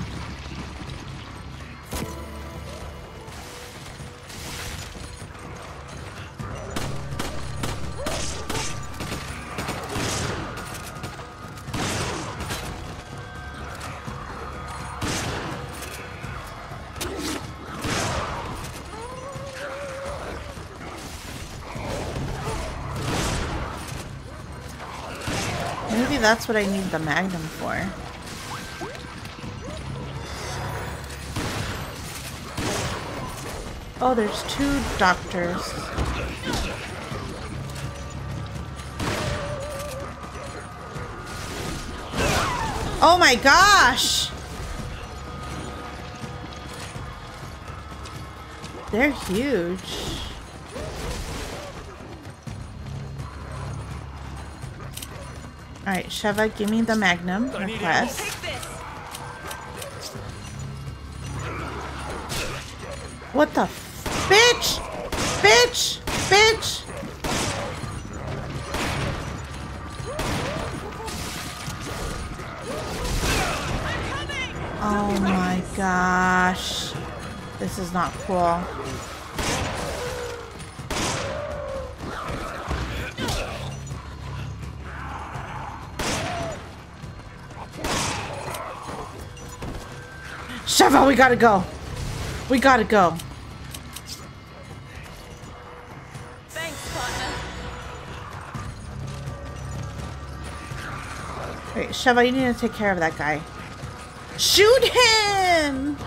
That's what I need the magnum for. Oh, there's two doctors. Oh my gosh! They're huge. Alright, Sheva, give me the magnum request. What the f- bitch? Bitch! Bitch! Oh my gosh. This is not cool. Sheva, we gotta go. We gotta go. Thanks, partner. Wait, Sheva, you need to take care of that guy. Shoot him!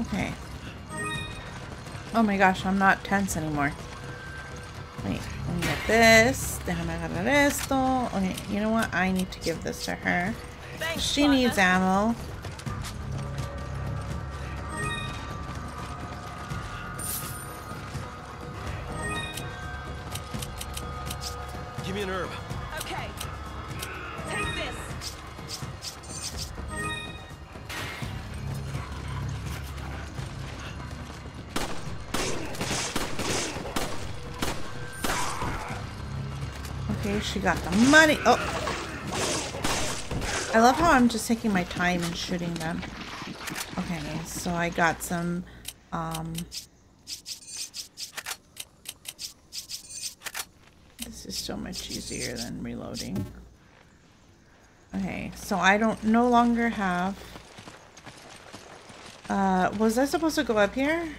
Okay. Oh my gosh, I'm not tense anymore. Wait, let me get this. Déjame agarrar esto. Okay, you know what? I need to give this to her. Thanks, She needs ammo. Got the money. Oh. I love how I'm just taking my time and shooting them. Okay, so I got some, um... This is so much easier than reloading. Okay, so I don't no longer have... Uh, was I supposed to go up here?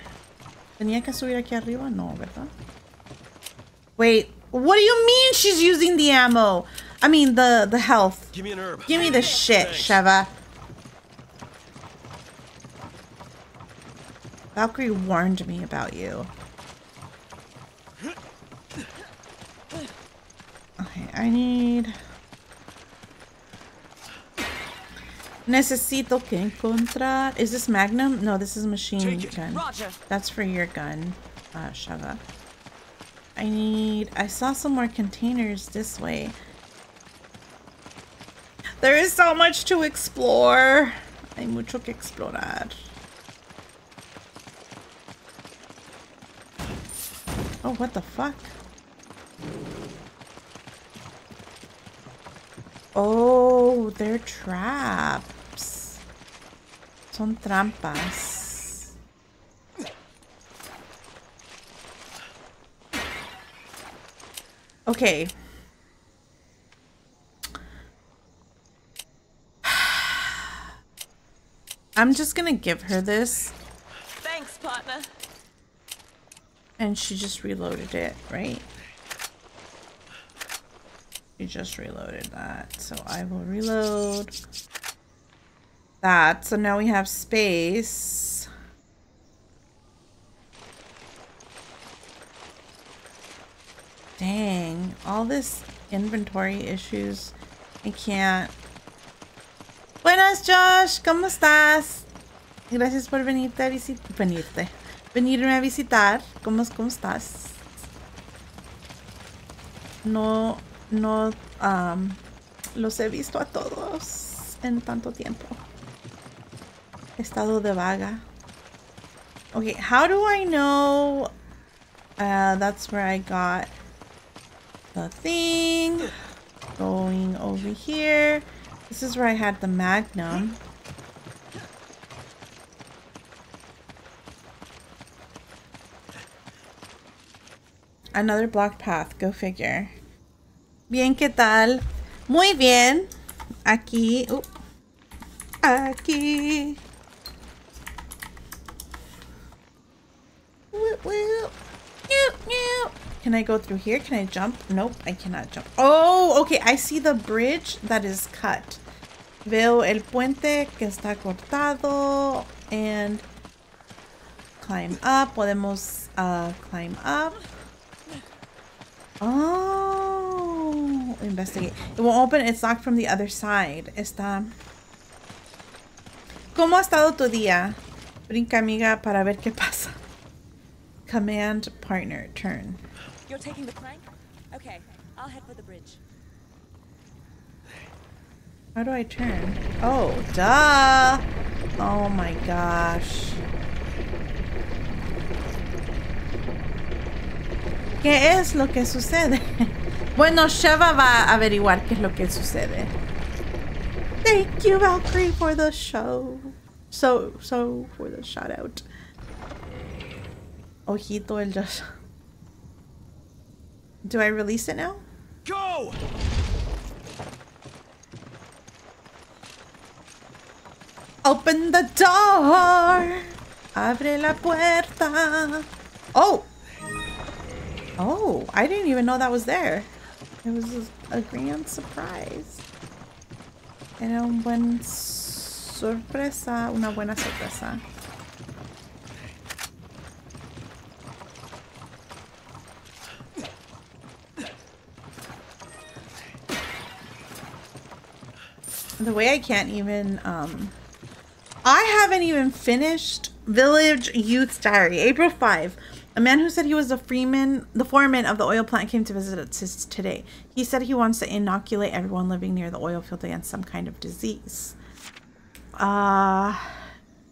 Tenía que subir aquí arriba? No, ¿verdad? Wait, what do you mean she's using the ammo? I mean the the health. Give me an herb. Give me the shit, Sheva. Valkyrie warned me about you. Okay, I need... Necesito que encontrar... Is this Magnum? No, this is machine gun. Roger. That's for your gun, uh, Sheva. I need... I saw some more containers this way. There is so much to explore. Hay mucho que explorar. Oh, what the fuck? Oh, they're traps. Son trampas. Okay. I'm just gonna give her this Thanks, partner. and she just reloaded it, right? She just reloaded that. So I will reload that. So now we have space. Dang, all this inventory issues. I can't. Buenas, Josh. ¿Cómo estás? Gracias por venirte a visitar. Venirte. Venirme a visitar. ¿Cómo, cómo estás? No, no, um, los he visto a todos en tanto tiempo. He estado de vaga. Okay, how do I know? Uh, that's where I got the thing. Going over here. This is where I had the magnum. Another blocked path. Go figure. Bien, ¿qué tal? Muy bien. Aquí. aquí. Whoop, whoop. Can I go through here? Can I jump? Nope, I cannot jump. Oh, okay. I see the bridge that is cut. Veo el puente que está cortado and climb up. Podemos uh, climb up. Oh, investigate. It won't open. It's locked from the other side. Está. ¿Cómo ha estado tu día? Brinca, amiga, para ver qué pasa. Command partner turn. You're taking the plank? Okay, I'll head for the bridge. How do I turn? Oh, duh. Oh my gosh. ¿Qué es lo que sucede? Bueno, Sheva va a averiguar qué es lo que sucede. Thank you, Valkyrie, for the show. So, so, for the shout out. Ojito el Josh. Do I release it now? Go! Open the door. Abre la puerta. Oh. Oh, I didn't even know that was there. It was a, grand surprise. Era un buen sorpresa, una buena sorpresa. The way I can't even, um, I haven't even finished Village Youth's Diary, April 5. A man who said he was the freeman, the foreman of the oil plant came to visit us today. He said he wants to inoculate everyone living near the oil field against some kind of disease. Uh,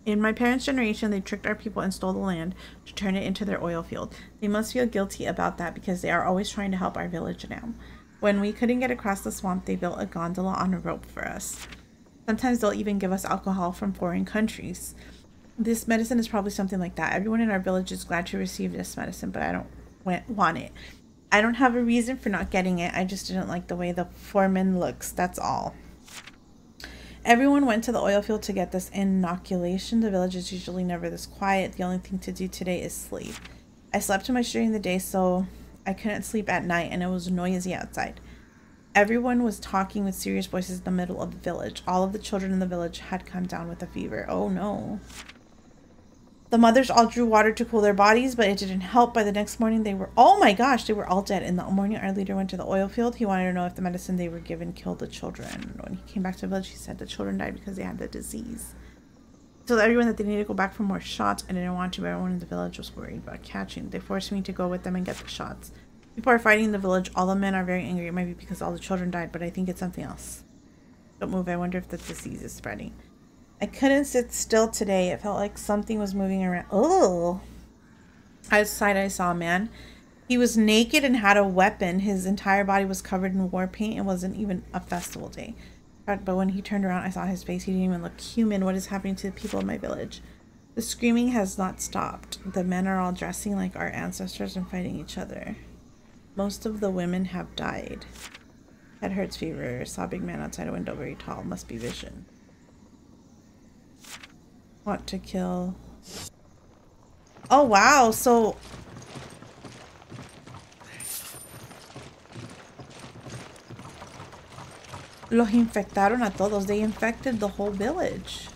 in my parents' generation, they tricked our people and stole the land to turn it into their oil field. They must feel guilty about that because they are always trying to help our village now. When we couldn't get across the swamp, they built a gondola on a rope for us. Sometimes they'll even give us alcohol from foreign countries. This medicine is probably something like that. Everyone in our village is glad to receive this medicine, but I don't want it. I don't have a reason for not getting it. I just didn't like the way the foreman looks. That's all. Everyone went to the oil field to get this inoculation. The village is usually never this quiet. The only thing to do today is sleep. I slept too much during the day, so I couldn't sleep at night, and it was noisy outside. Everyone was talking with serious voices in the middle of the village. All of the children in the village had come down with a fever. Oh no. The mothers all drew water to cool their bodies, but it didn't help. By the next morning, they were, oh my gosh, they were all dead. In the morning, our leader went to the oil field. He wanted to know if the medicine they were given killed the children. When he came back to the village, he said the children died because they had the disease. Told everyone that they needed to go back for more shots. I didn't want to, but everyone in the village was worried about catching. They forced me to go with them and get the shots. People are fighting in the village. All the men are very angry. It might be because all the children died, but I think it's something else. Don't move. I wonder if the disease is spreading. I couldn't sit still today. It felt like something was moving around. Oh. Outside, I saw a man. He was naked and had a weapon. His entire body was covered in war paint. It wasn't even a festival day. But when he turned around, I saw his face. He didn't even look human. What is happening to the people of my village? The screaming has not stopped. The men are all dressing like our ancestors and fighting each other. Most of the women have died. Head hurts fever. Saw big man outside a window, very tall. Must be vision. Want to kill. Oh wow, so Los infectaron a todos. They infected the whole village.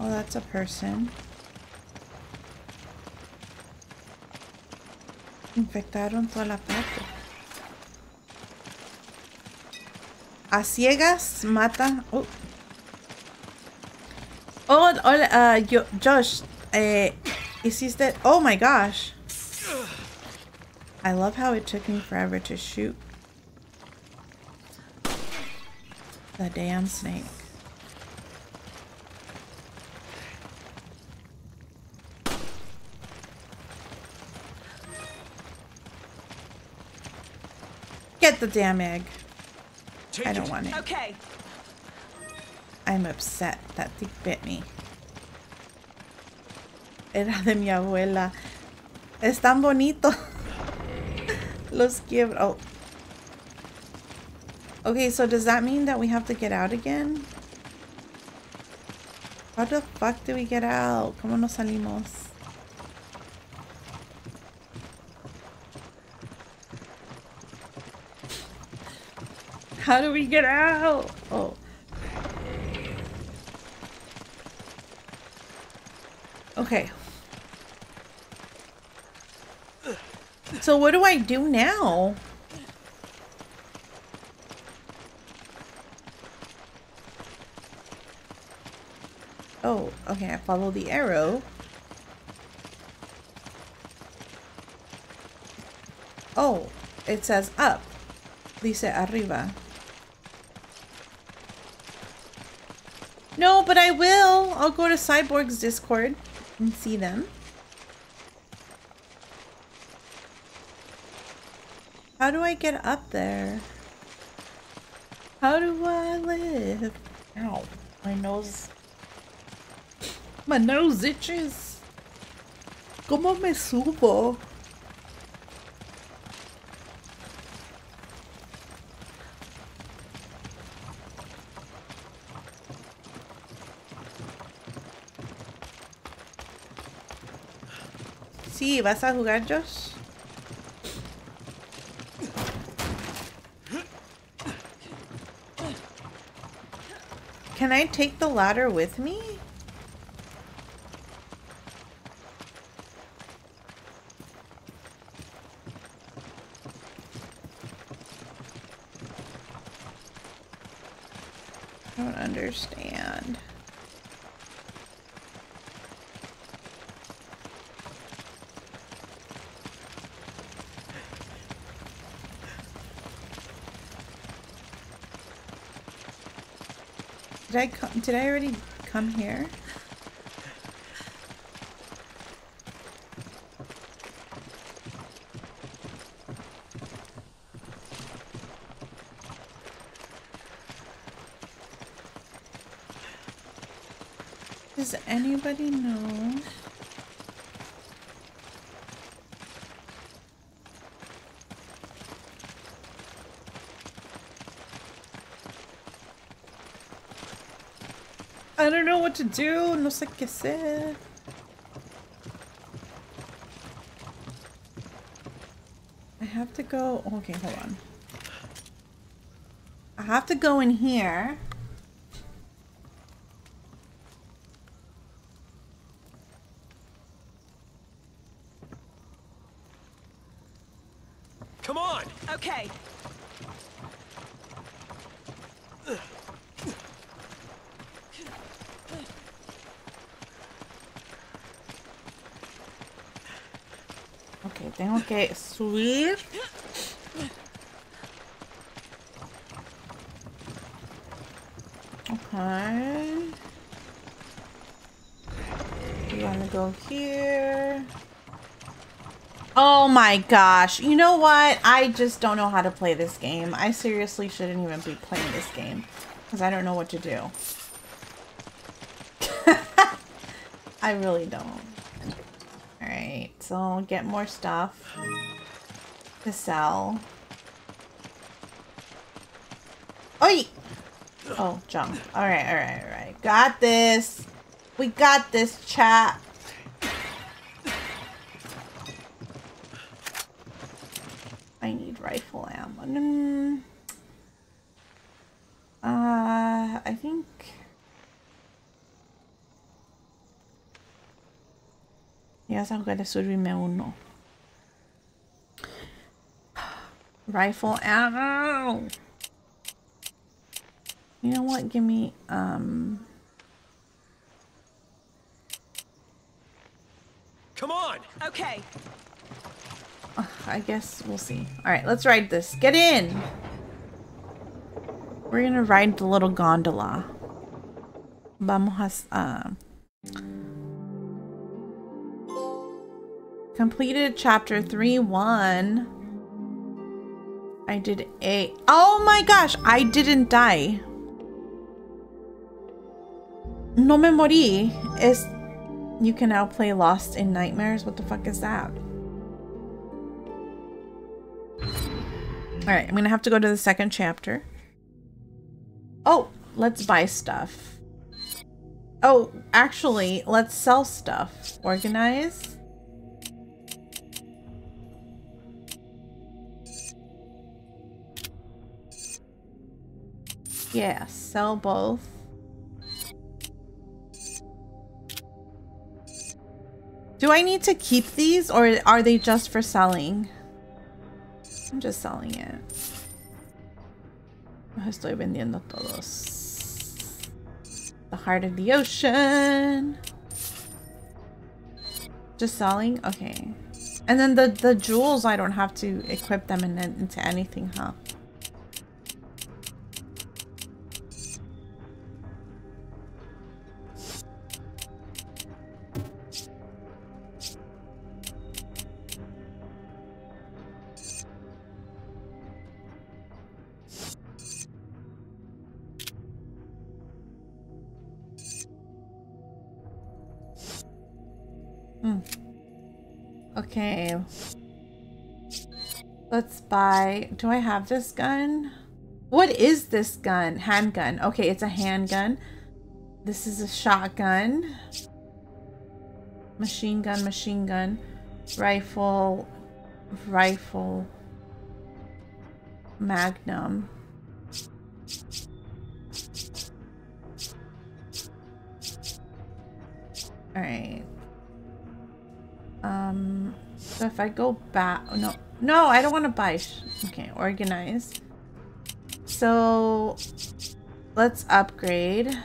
Oh, that's a person. Infectaron toda la parte. A ciegas mata. Oh. Oh, hola, uh, yo, Josh, eh, hiciste. Oh my gosh. I love how it took me forever to shoot the damn snake. Get the damn egg. I don't want it. Okay, I'm upset that thing bit me. Era de mi abuela. Es tan bonito. Los quiebro. Oh. Okay, so does that mean that we have to get out again? How the fuck do we get out? ¿Cómo nos salimos? How do we get out? Oh. Okay. So what do I do now? Oh, okay, I follow the arrow. Oh, it says up. Dice arriba. No, but I will. I'll go to Cyborg's Discord and see them. How do I get up there? How do I live? Ow, my nose. My nose itches. ¿Cómo me subo? ¿Vas a jugar, Josh? Can I take the ladder with me? I don't understand. Did I did I already come here? Does anybody know? I don't know what to do. No sé qué hacer. I have to go. Okay, hold on. I have to go in here. Come on! Okay. Ok, tengo que subir. Okay. You wanna go here? Oh my gosh. You know what? I just don't know how to play this game. I seriously shouldn't even be playing this game. Because I don't know what to do. I really don't. So get more stuff to sell. Oi! Oh, jump. Alright, alright, alright. Got this. We got this, chat. I need rifle ammo. Mm. Uh, I think... Ya saco de subirme uno. Rifle ammo! You know what? Give me, um... Come on! Okay. I guess we'll see. Alright, let's ride this. Get in! We're gonna ride the little gondola. Vamos a... Uh, completed chapter 3-1. I did a... Oh my gosh! I didn't die. No me morí. Es... You can now play Lost in Nightmares? What the fuck is that? Alright, I'm gonna have to go to the second chapter. Oh, let's buy stuff. Oh, actually, let's sell stuff. Organize. Yeah, sell both. Do I need to keep these or are they just for selling? I'm just selling it. Estoy vendiendo todos. The heart of the ocean. Just selling? Okay. And then the, the jewels, I don't have to equip them in, into anything, huh? Let's buy... Do I have this gun? What is this gun? Handgun. Okay, it's a handgun. This is a shotgun. Machine gun, machine gun. Rifle. Rifle. Magnum. Alright. Um, so if I go back, oh, no, no, I don't want to buy. okay, organize. So let's upgrade.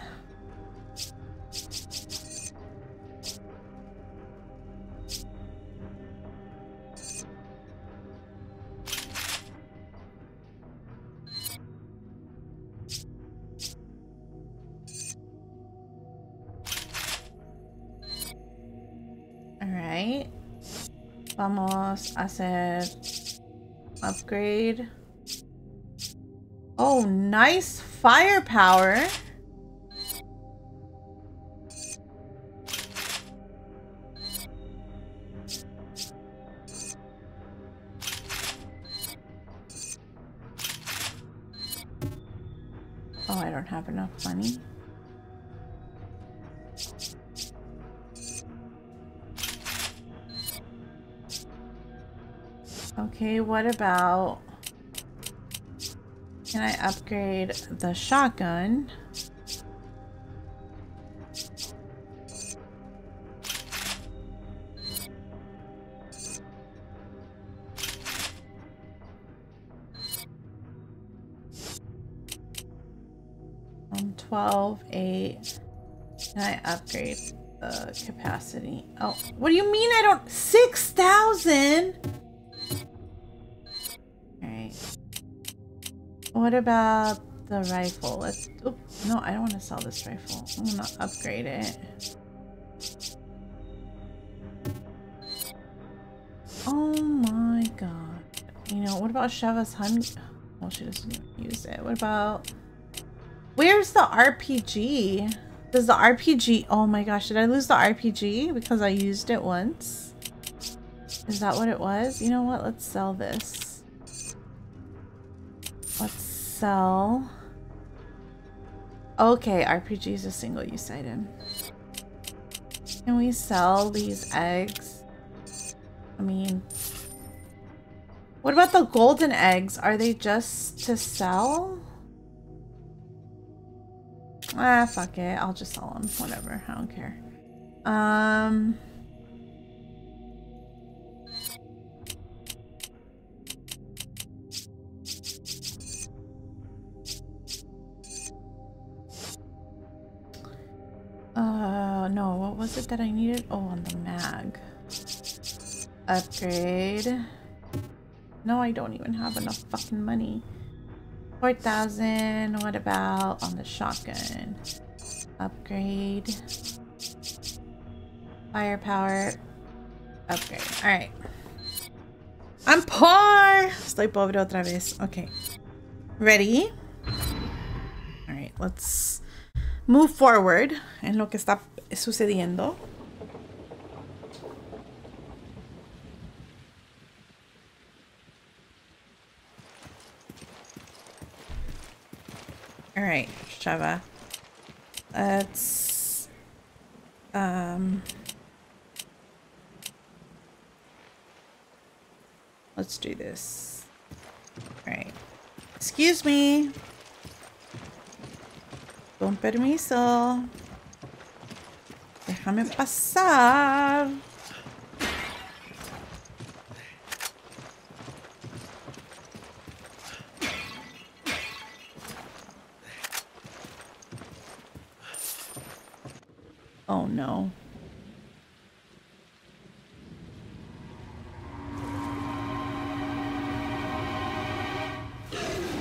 Vamos a hacer upgrade. Oh, nice firepower. What about... Can I upgrade the shotgun? Um, 12, 8. Can I upgrade the capacity? Oh, what do you mean I don't... 6,000? What about the rifle? Let's... No, I don't want to sell this rifle. I want to upgrade it. Oh my god. You know, what about Sheva's hun? Well, she doesn't use it. What about... Where's the RPG? Does the RPG... Oh my gosh, did I lose the RPG because I used it once? Is that what it was? You know what? Let's sell this. Sell... Okay, RPG is a single-use item. Can we sell these eggs? I mean... What about the golden eggs? Are they just to sell? Ah, fuck it. I'll just sell them. Whatever. I don't care. Um... Uh, no, what was it that I needed? Oh, on the mag. Upgrade. No, I don't even have enough fucking money. 4,000. What about on the shotgun? Upgrade. Firepower. Upgrade. Alright. I'm poor! Estoy pobre otra vez. Okay. Ready? Alright, let's move forward en lo que está sucediendo. All right, Sheva. Let's um Let's do this. All right. Excuse me. Con permiso. Déjame pasar. Oh no.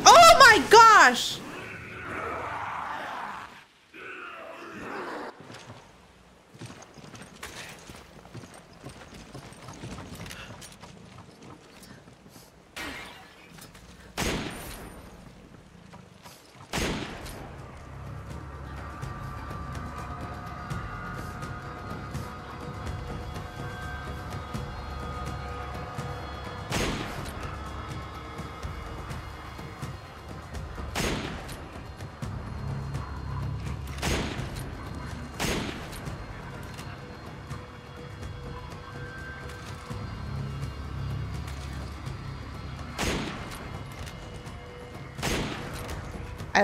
Oh my gosh!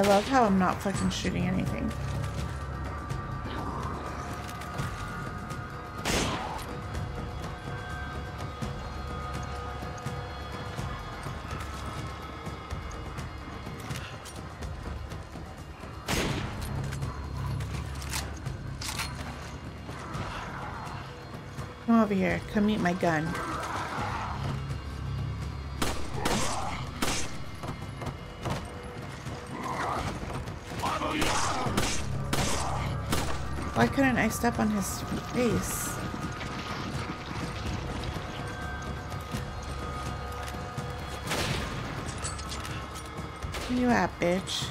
Love how I'm not fucking shooting anything. Come over here. Come meet my gun. Why couldn't I step on his face? Where you at, bitch?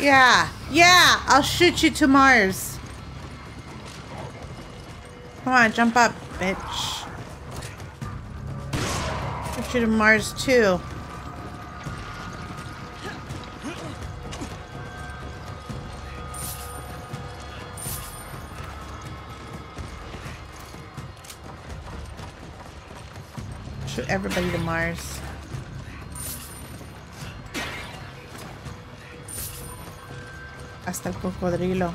Yeah, yeah, I'll shoot you to Mars. Come on, jump up, bitch. You to Mars too. Shoot everybody to Mars. Hasta el cocodrilo.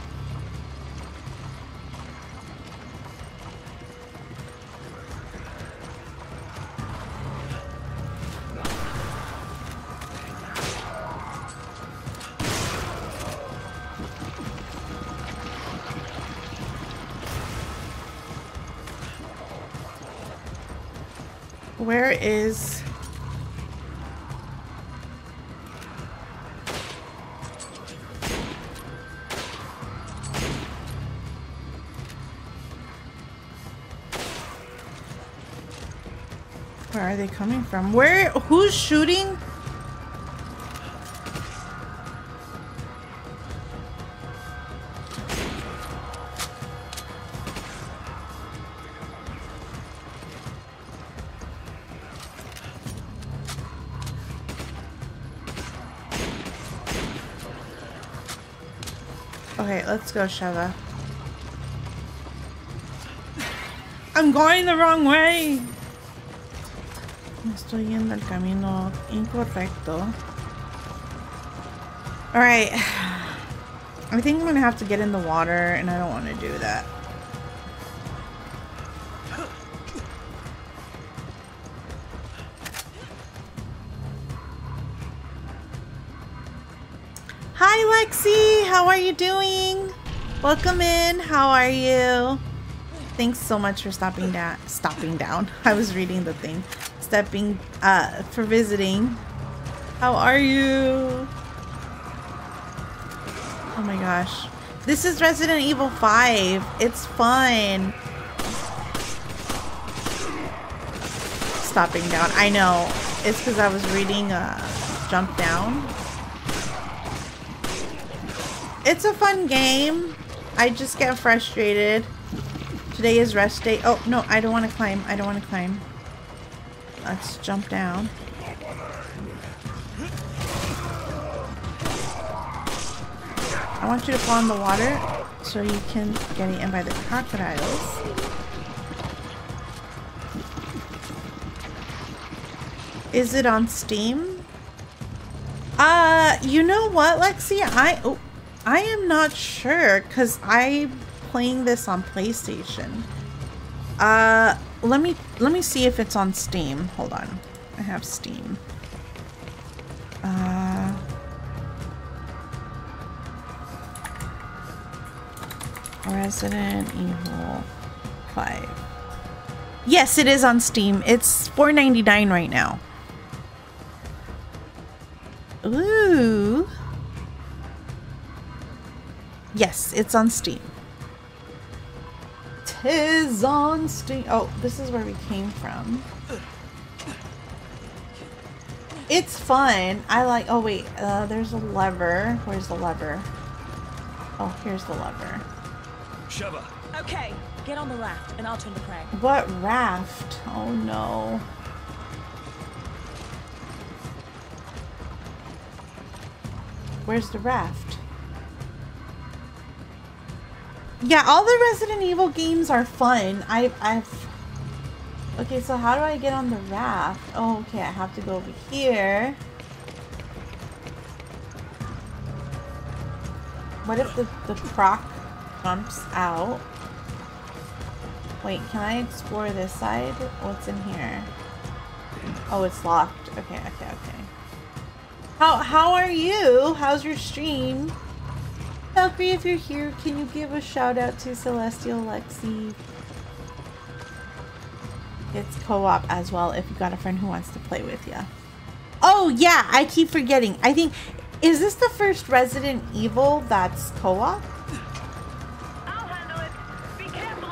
Coming from? Where? Who's shooting? Okay, let's go, Sheva. I'm going the wrong way. Estoy yendo el camino incorrecto. Alright. I think I'm gonna have to get in the water, and I don't want to do that. Hi, Lexi! How are you doing? Welcome in. How are you? Thanks so much for stopping down. Stopping down. I was reading the thing. Stepping, uh, for visiting. How are you? Oh my gosh. This is Resident Evil 5. It's fun. Stopping down. I know. It's because I was reading uh, Jump Down. It's a fun game. I just get frustrated Today is rest day. Oh, no, I don't want to climb. I don't want to climb. Let's jump down. I want you to fall in the water so you can get eaten by the crocodiles. Is it on Steam? Uh, you know what, Lexi? I oh, I am not sure because I'm playing this on PlayStation. Uh, let me let me see if it's on Steam. Hold on, I have Steam. Uh. Resident Evil 5. Yes, it is on Steam. It's $4.99 right now. Ooh. Yes, it's on Steam. Tis on Steam. Oh, this is where we came from. It's fun. I like. Oh wait, uh, there's a lever. Where's the lever? Oh, here's the lever. Sheva, Okay, get on the raft and I'll turn the crank. What raft? Oh no. Where's the raft? Yeah, all the Resident Evil games are fun. I, I've... Okay, so how do I get on the raft? Oh, okay, I have to go over here. What if the, the croc jumps out? Wait, can I explore this side? What's in here? Oh, it's locked. Okay, okay, okay. How how are you? How's your stream? Valkyrie, if you're here, can you give a shout out to Celestial Lexi? It's co-op as well if you got a friend who wants to play with you. Oh yeah, I keep forgetting. I think is this the first Resident Evil that's co-op?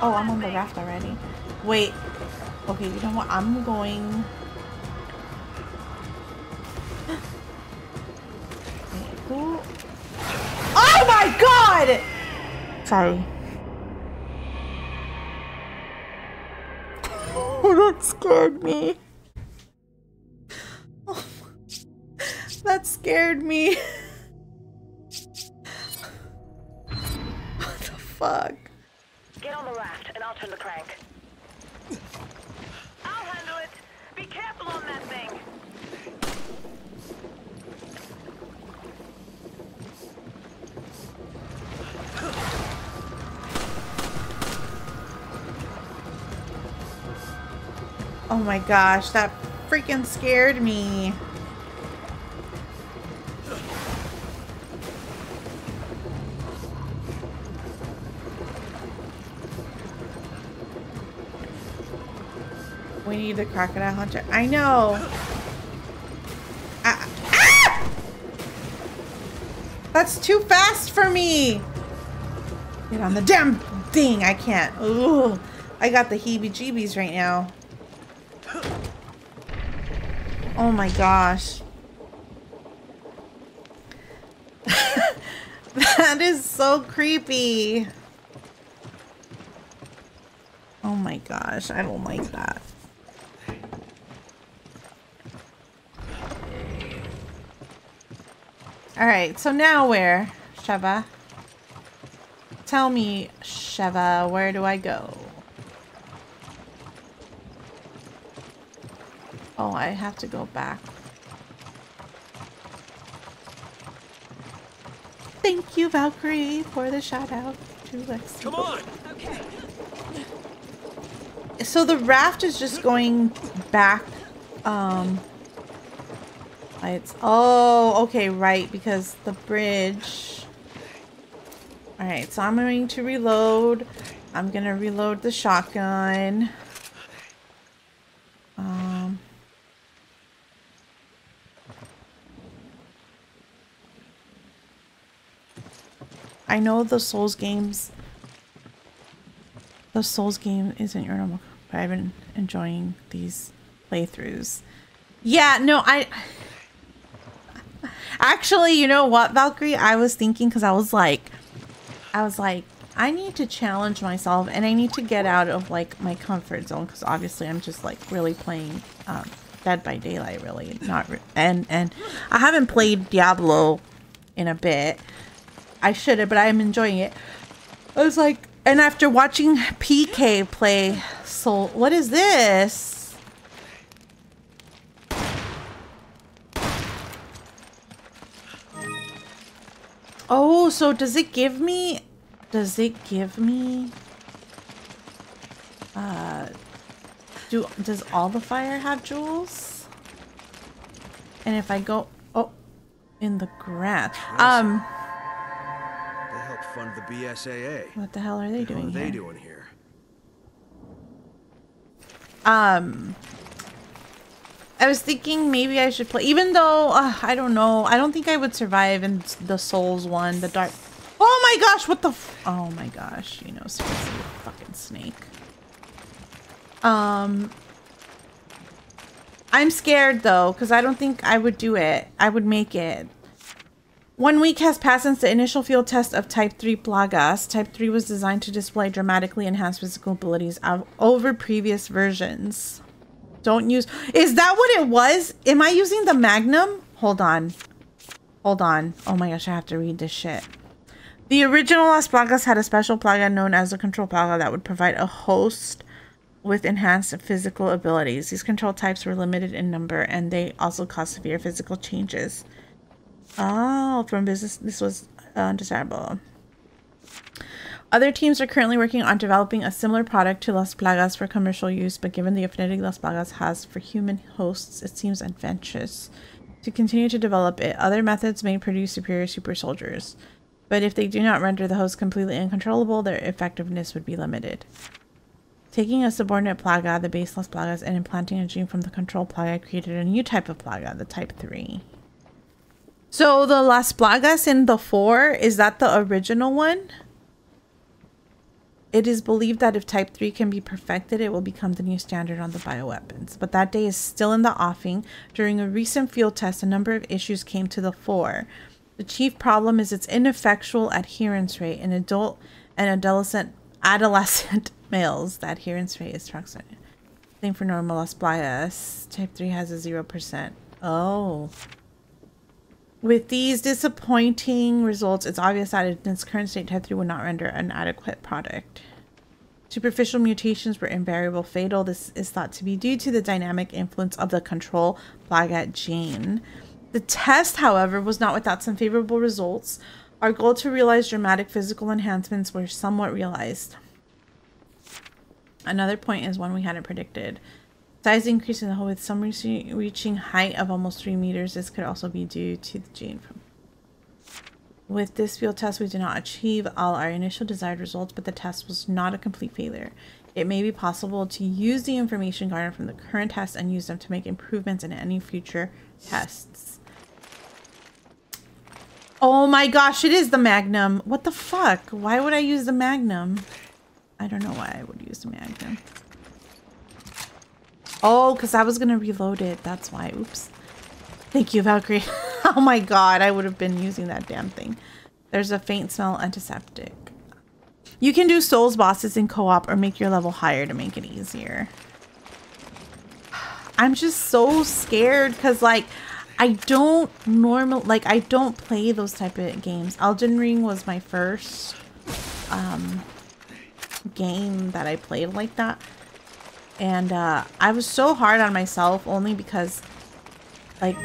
Oh, I'm on the raft already. Wait. Okay, you know what? I'm going. Wait, who? Oh my god! Sorry. Oh, that scared me. Oh, that scared me. what the fuck? Get on the raft and I'll turn the crank. Oh my gosh, that freaking scared me. We need the crocodile hunter. I know. Ah! ah! That's too fast for me. Get on the damn thing. I can't. Ooh, I got the heebie-jeebies right now. Oh my gosh. that is so creepy. Oh my gosh, I don't like that. Alright, so now where, Sheva? Tell me, Sheva, where do I go? Oh, I have to go back. Thank you, Valkyrie, for the shout out to Lexi. come on! Okay. So the raft is just going back. Um. It's oh okay right because the bridge. All right, so I'm going to reload. I'm gonna reload the shotgun. Um. I know the Souls games. The Souls game isn't your normal, but I've been enjoying these playthroughs. Yeah, no, I. Actually, you know what, Valkyrie? I was thinking because I was like, I was like, I need to challenge myself and I need to get out of like my comfort zone because obviously I'm just like really playing um, Dead by Daylight really not re and and I haven't played Diablo in a bit. I should have, but I'm enjoying it. I was like, and after watching PK play Soul, what is this? Oh, so does it give me, does it give me, uh, do, does all the fire have jewels? And if I go, oh, in the grass, um, fund the BSAA. what the hell are they What doing are they here? doing here? Um, I was thinking maybe I should play, even though uh, I don't know. I don't think I would survive in the Souls one, the Dark. Oh my gosh! What the? F oh my gosh! You know, seriously, fucking snake. Um, I'm scared though, because I don't think I would do it. I would make it. One week has passed since the initial field test of Type 3 Plagas. Type 3 was designed to display dramatically enhanced physical abilities over previous versions. Don't use... Is that what it was? Am I using the Magnum? Hold on. Hold on. Oh my gosh, I have to read this shit. The original Las Plagas had a special plaga known as the Control Plaga that would provide a host with enhanced physical abilities. These control types were limited in number and they also caused severe physical changes. Oh, from business, this was undesirable. Other teams are currently working on developing a similar product to Las Plagas for commercial use, but given the affinity Las Plagas has for human hosts, it seems adventurous to continue to develop it. Other methods may produce superior super soldiers, but if they do not render the host completely uncontrollable, their effectiveness would be limited. Taking a subordinate plaga, the base Las Plagas, and implanting a gene from the control plaga created a new type of plaga, the type 3. So the Las Plagas in the 4, is that the original one? It is believed that if Type 3 can be perfected, it will become the new standard on the bioweapons. But that day is still in the offing. During a recent field test, a number of issues came to the fore. The chief problem is its ineffectual adherence rate. In adult and adolescent adolescent males, the adherence rate is approximately. Same for normal Las Plagas. Type 3 has a 0%. Oh. With these disappointing results, it's obvious that its current state, Type 3 would not render an adequate product. Superficial mutations were invariable fatal. This is thought to be due to the dynamic influence of the control plaga gene. The test, however, was not without some favorable results. Our goal to realize dramatic physical enhancements were somewhat realized. Another point is one we hadn't predicted. Size increase in the hole with some reaching, reaching height of almost 3 meters. This could also be due to the gene from. With this field test, we did not achieve all our initial desired results, but the test was not a complete failure. It may be possible to use the information garnered from the current test and use them to make improvements in any future tests. Oh my gosh, it is the Magnum. What the fuck? Why would I use the Magnum? I don't know why I would use the Magnum. Oh, because I was going to reload it. That's why. Oops. Thank you, Valkyrie. oh my god, I would have been using that damn thing. There's a faint smell antiseptic. You can do Souls bosses in co-op or make your level higher to make it easier. I'm just so scared because like I don't normal like I don't play those type of games. Elden Ring was my first um game that I played like that. And uh I was so hard on myself only because like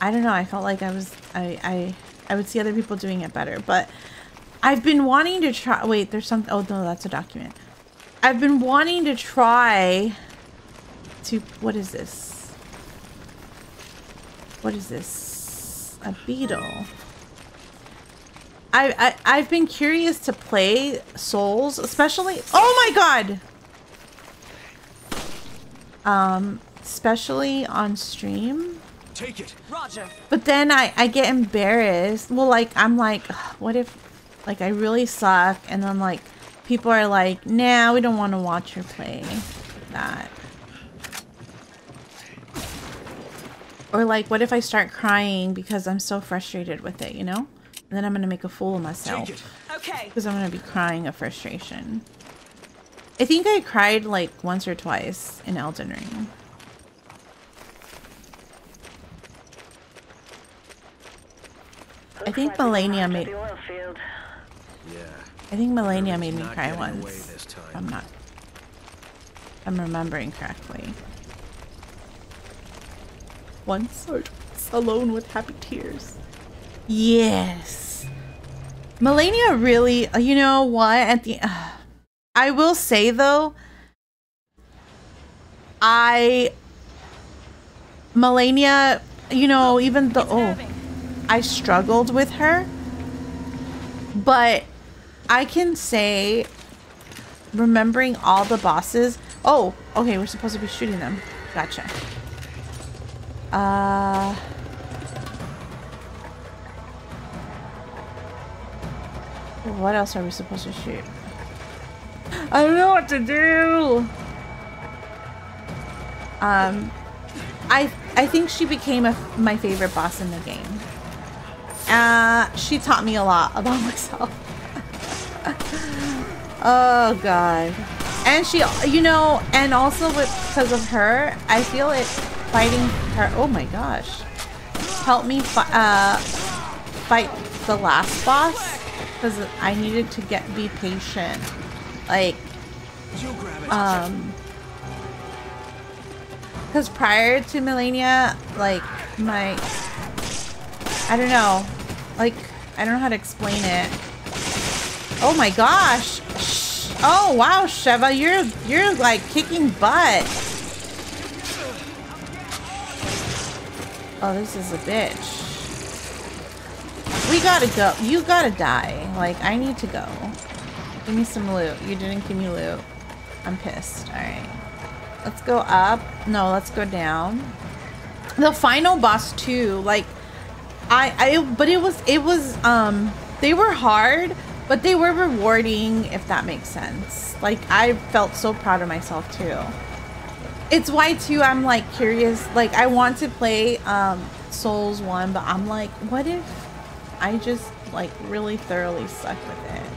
I don't know, I felt like I was I I I would see other people doing it better, but I've been wanting to try wait, there's something. oh no, that's a document. I've been wanting to try to what is this? What is this? A beetle. I, I I've been curious to play Souls, especially Oh my god. Um especially on stream. Take it. Roger. But then I, I get embarrassed. Well, like, I'm like, what if, like, I really suck? And then, like, people are like, nah, we don't want to watch her play that. Or, like, what if I start crying because I'm so frustrated with it, you know? And then I'm going to make a fool of myself. Take it. okay. Because I'm gonna be crying of frustration. I think I cried like once or twice in Elden Ring. I think Malenia made. Yeah. I think Malenia made me cry once. I'm not. I'm remembering correctly. Once or twice, alone with happy tears. Yes. Malenia really, you know what? At the, uh, I will say though, I, Malenia, you know, even the oh, I struggled with her, but I can say, remembering all the bosses. Oh, okay, we're supposed to be shooting them. Gotcha. Uh. What else are we supposed to shoot? I don't know what to do. Um, I I think she became a, my favorite boss in the game. Uh, she taught me a lot about myself. oh god. And she, you know, and also with, because of her, I feel it fighting her. Oh my gosh. Help me fi uh, fight the last boss because I needed to get be patient. Like, um, because prior to Malenia, like my, I don't know, like I don't know how to explain it. Oh my gosh! Shh. Oh wow, Sheva, you're you're like kicking butt. Oh, this is a bitch. We gotta go. You gotta die. Like, I need to go. Give me some loot. You didn't give me loot. I'm pissed. Alright. Let's go up. No, let's go down. The final boss too, like I I but it was it was um they were hard, but they were rewarding if that makes sense. Like I felt so proud of myself too. It's why too I'm like curious, like I want to play um Souls 1, but I'm like what if I just like really thoroughly suck with it?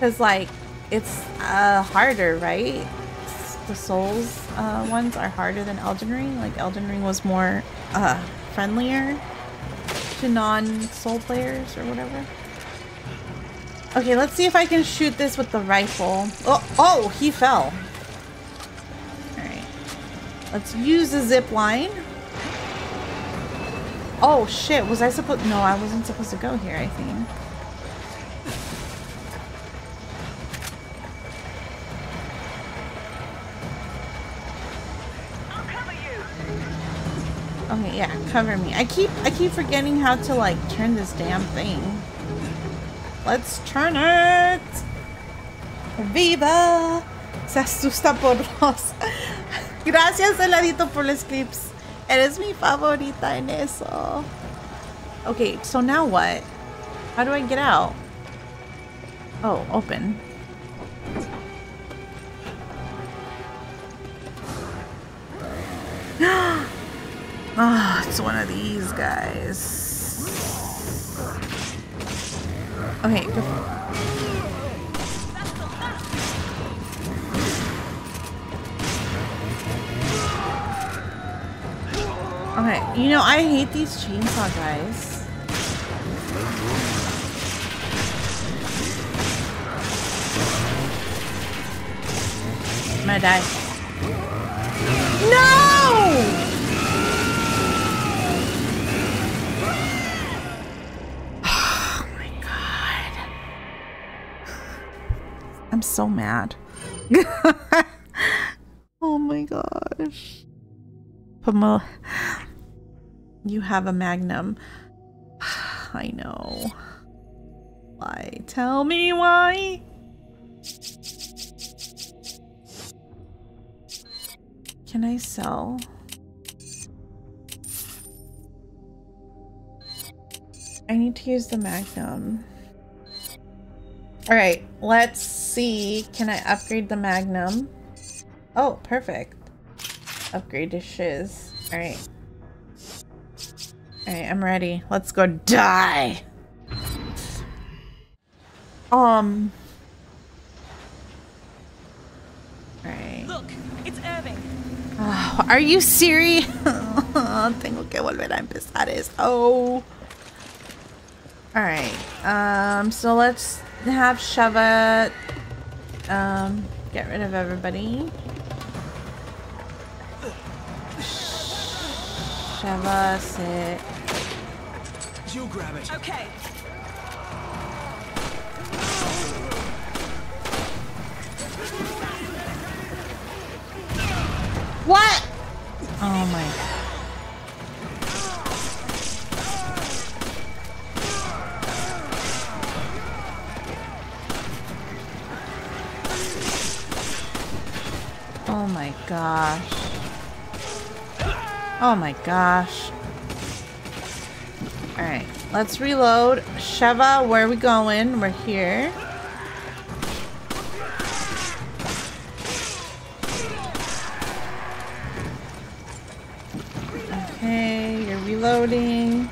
Cuz like it's uh harder, right? the Souls uh, ones are harder than Elden Ring. Like Elden Ring was more uh, friendlier to non-Soul players or whatever. Okay, let's see if I can shoot this with the rifle. Oh, oh, he fell. Alright. Let's use the zip line. Oh shit, was I supposed- No, I wasn't supposed to go here, I think. Okay, yeah, cover me. I keep I keep forgetting how to like turn this damn thing. Let's turn it. Viva. Se asusta por dos. Gracias, Heladito, por los clips. Eres mi favorita en eso. Okay, so now what? How do I get out? Oh, open. Oh, it's one of these guys. Okay. Okay, you know, I hate these chainsaw guys. I'm gonna die. No! I'm so mad. oh my gosh. Pamela, you have a magnum. I know. Why? Tell me why. Can I sell? I need to use the magnum. All right, let's see. Can I upgrade the Magnum? Oh, perfect. Upgrade to shiz. All right. All right, I'm ready. Let's go die. Um. Alright. Look, it's Irving. Are you serious? Tengo que volver a empezar esto. Alright. Um, so let's have Sheva um, get rid of everybody. Sheva, sit. You grab it. Okay. What? Oh my. Oh my gosh. Oh my gosh. Alright, let's reload. Sheva, where are we going? We're here. Okay, you're reloading.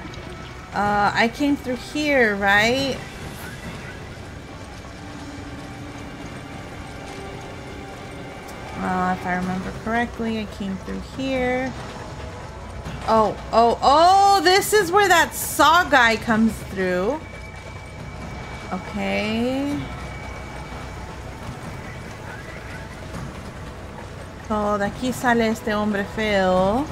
Uh, I came through here, right? Uh, if I remember correctly, I came through here. Oh, oh, oh, this is where that saw guy comes through. Okay. So, de aquí sale este hombre feo.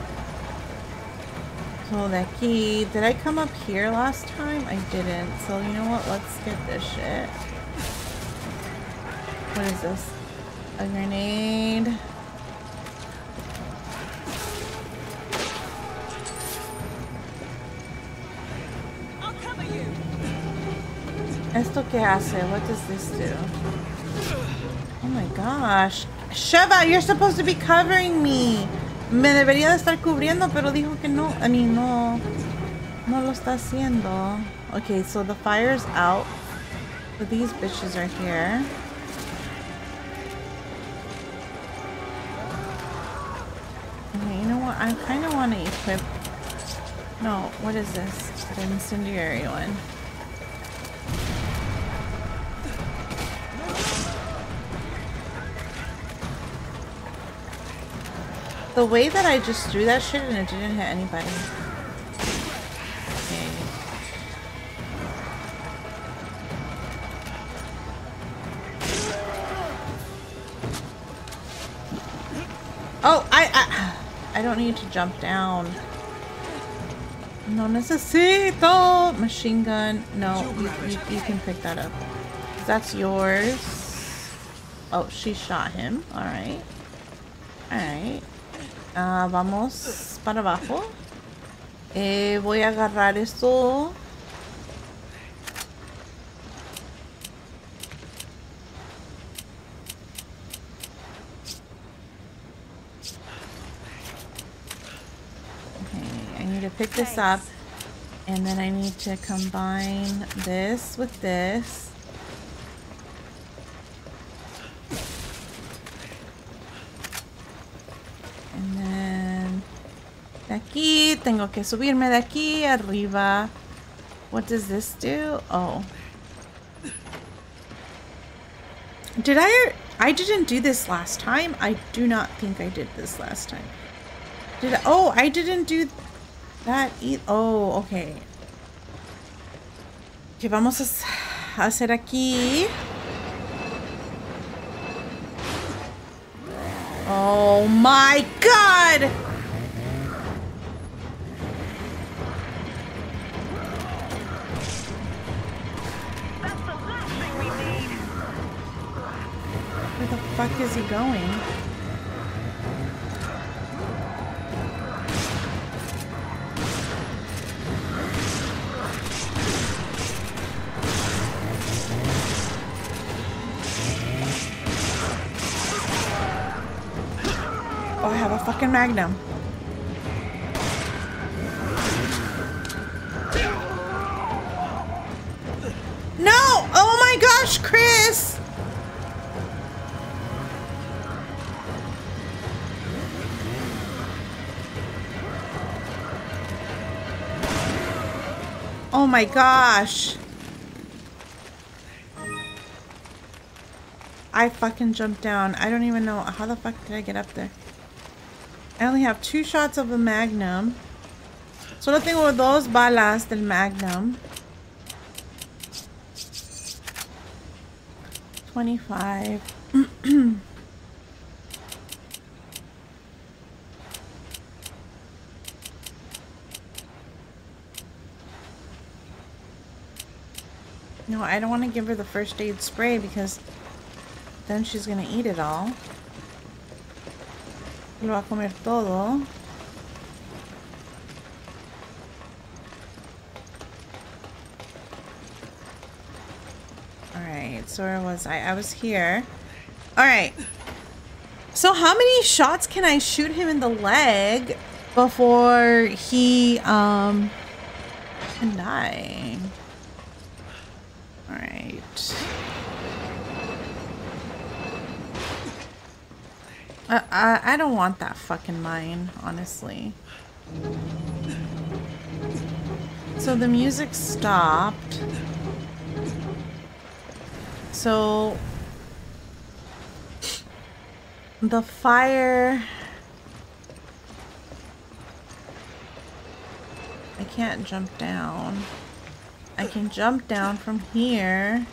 So, de aquí... Did I come up here last time? I didn't. So, you know what? Let's get this shit. What is this? A grenade. I'll cover you. ¿Esto qué hace? What does this do? Oh my gosh. Sheva, you're supposed to be covering me. Me debería de estar cubriendo, pero dijo que no. I mean, no. No lo está haciendo. Okay, so the fire's out. So these bitches are here. I kind of want to equip... No, what is this? The incendiary one. The way that I just threw that shit and it didn't hit anybody. Okay. Oh, I, I, I don't need to jump down. No necesito machine gun. No, you, you, you can pick that up. That's yours. Oh, she shot him. All right. All right. Ah, vamos para abajo. Eh, voy a agarrar esto. Okay, I need to pick this up. And then I need to combine this with this. And then de aquí tengo que subirme de aquí arriba. What does this do? Oh. Did I I didn't do this last time. I do not think I did this last time. Did I, Oh, I didn't do that e Oh, okay. Que vamos a hacer aquí? Oh my god! Where the fuck is he going? Oh, I have a fucking magnum. No! Oh my gosh, Chris! Oh my gosh. I fucking jumped down. I don't even know. How the fuck did I get up there? I only have two shots of a magnum. Solo tengo dos balas del magnum. 25. no, I don't want to give her the first aid spray because then she's gonna eat it all. Lo va a comer todo. Alright, so where was I? I was here. Alright. So how many shots can I shoot him in the leg before he um can die? Alright. I, I, don't want that fucking mine, honestly. So the music stopped. So the fire I can't jump down. I can jump down from here.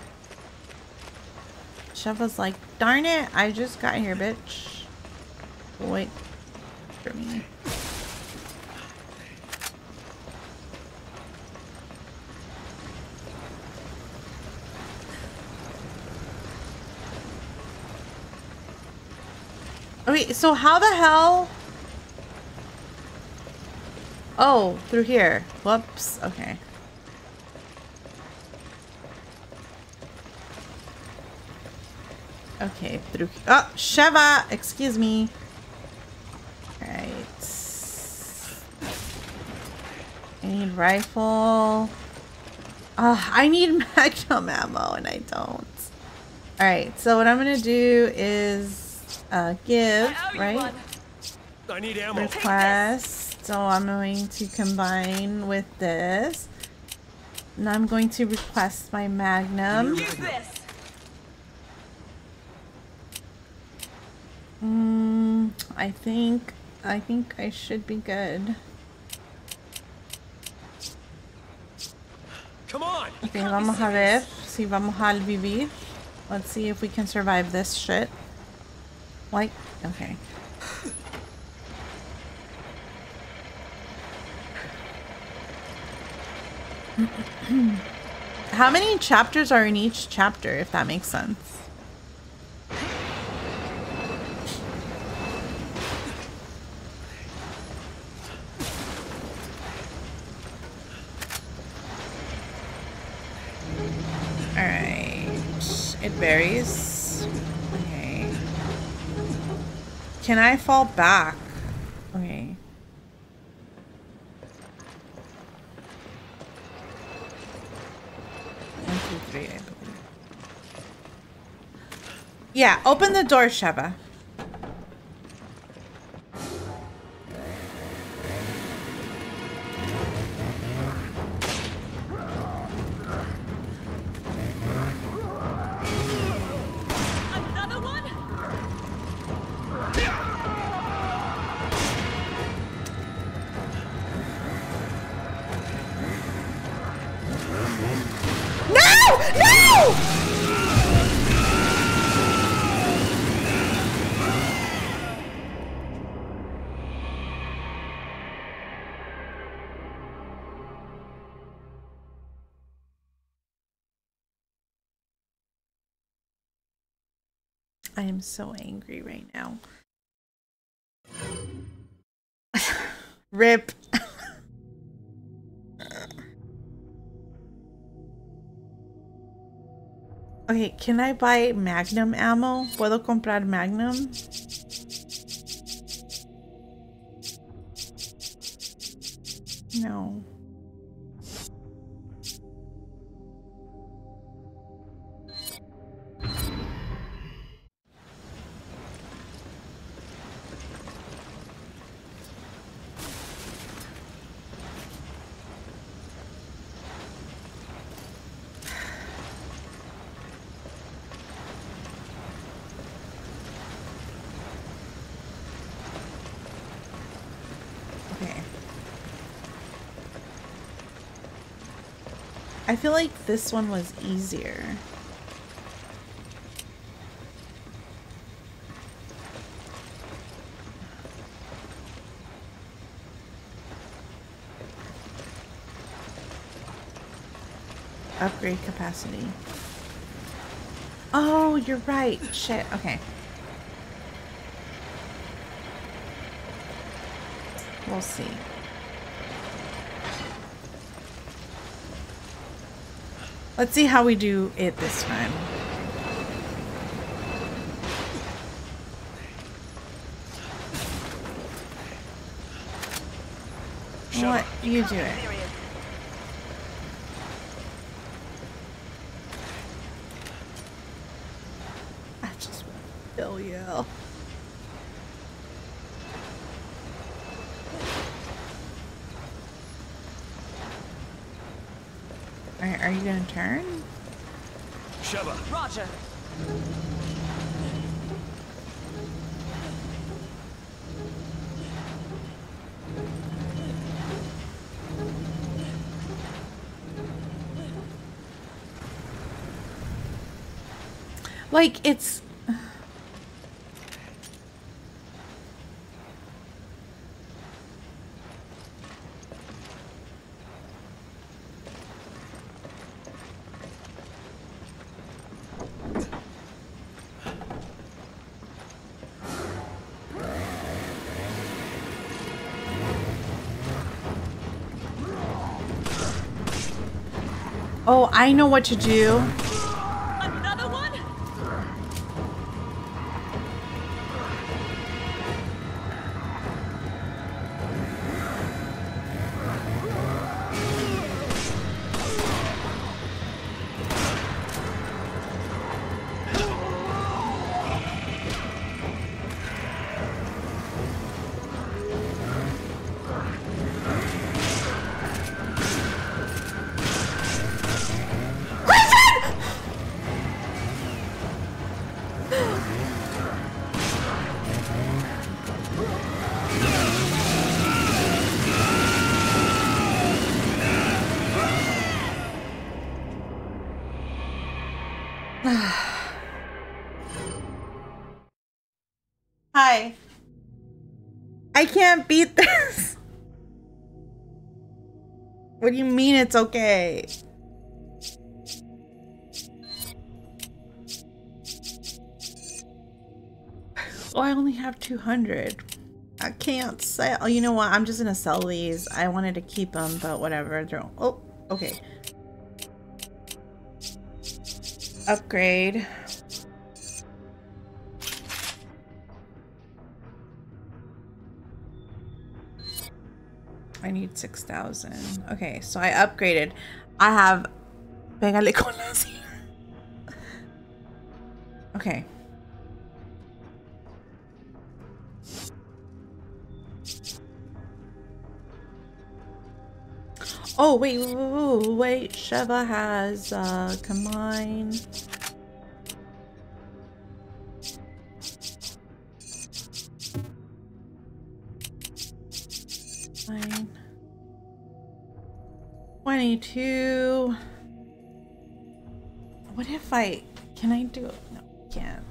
Sheva's like, darn it, I just got here, bitch. Wait for me. Wait, so how the hell? Oh, through here. Whoops. Okay. Okay, through. Oh, Sheva! Excuse me. Right. I need rifle. Uh, I need magnum ammo and I don't. Alright, so what I'm gonna do is uh, give, right? I need ammo. Request. So I'm going to combine with this. And I'm going to request my magnum. Use this. Mm, I think I think I should be good. Come on. Okay, vamos a ver si vamos a vivir. Let's see if we can survive this shit. Like, okay. How many chapters are in each chapter, if that makes sense? Alright. It varies. Okay. Can I fall back? Okay. One, two, three, I believe. Yeah, open the door, Sheva. I am so angry right now. Rip. Okay, can I buy Magnum ammo? ¿Puedo comprar Magnum? No. I feel like this one was easier. Upgrade capacity. Oh, you're right. Shit. Okay. We'll see. Let's see how we do it this time. What? You do it. I just want to kill you. Alright, are you gonna turn? Sheva, Roger. Like, it's. Oh, I know what to do. Can't beat this. What do you mean it's okay? Oh, I only have 200. I can't sell. Oh, You know what? I'm just gonna sell these. I wanted to keep them, but whatever. They're oh, okay. Upgrade. 6,000. Okay, so I upgraded. I have... Okay. Oh, wait, wait, wait, wait. Sheva has, uh, combine. 22. What if I, can I do it? No, I can't.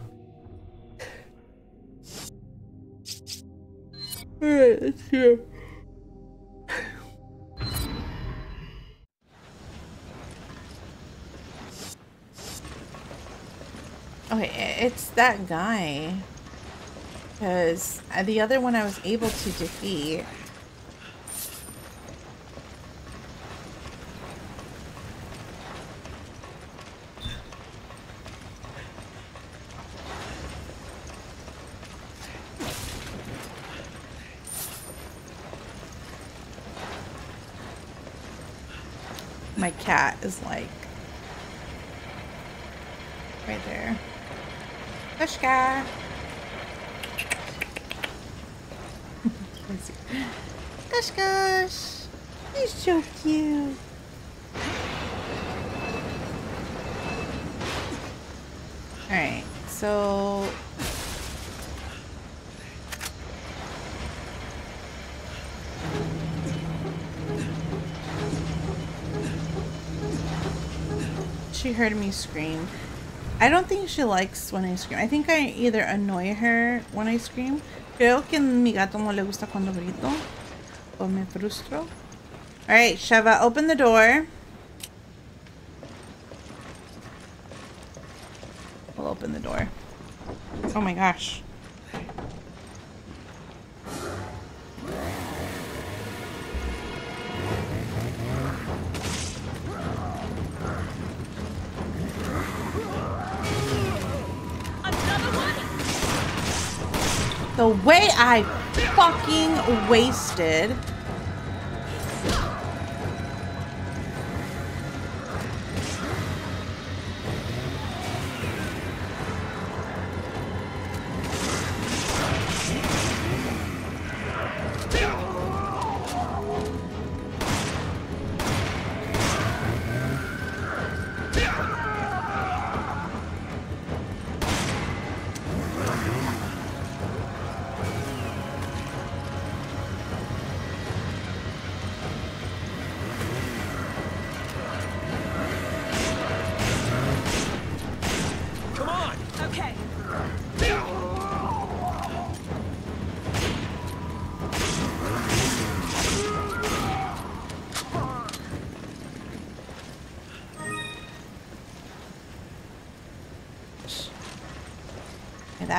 Alright, let's do Okay, it's that guy. Because uh, the other one I was able to defeat. My cat is like right there. Pushka. Gush gush. He's so cute. Alright, so she heard me scream. I don't think she likes when I scream. I think I either annoy her when I scream. Creo que mi gato no le gusta cuando grito. O me frustro. Alright, Sheva, open the door. We'll open the door. Oh my gosh. The way I fucking wasted.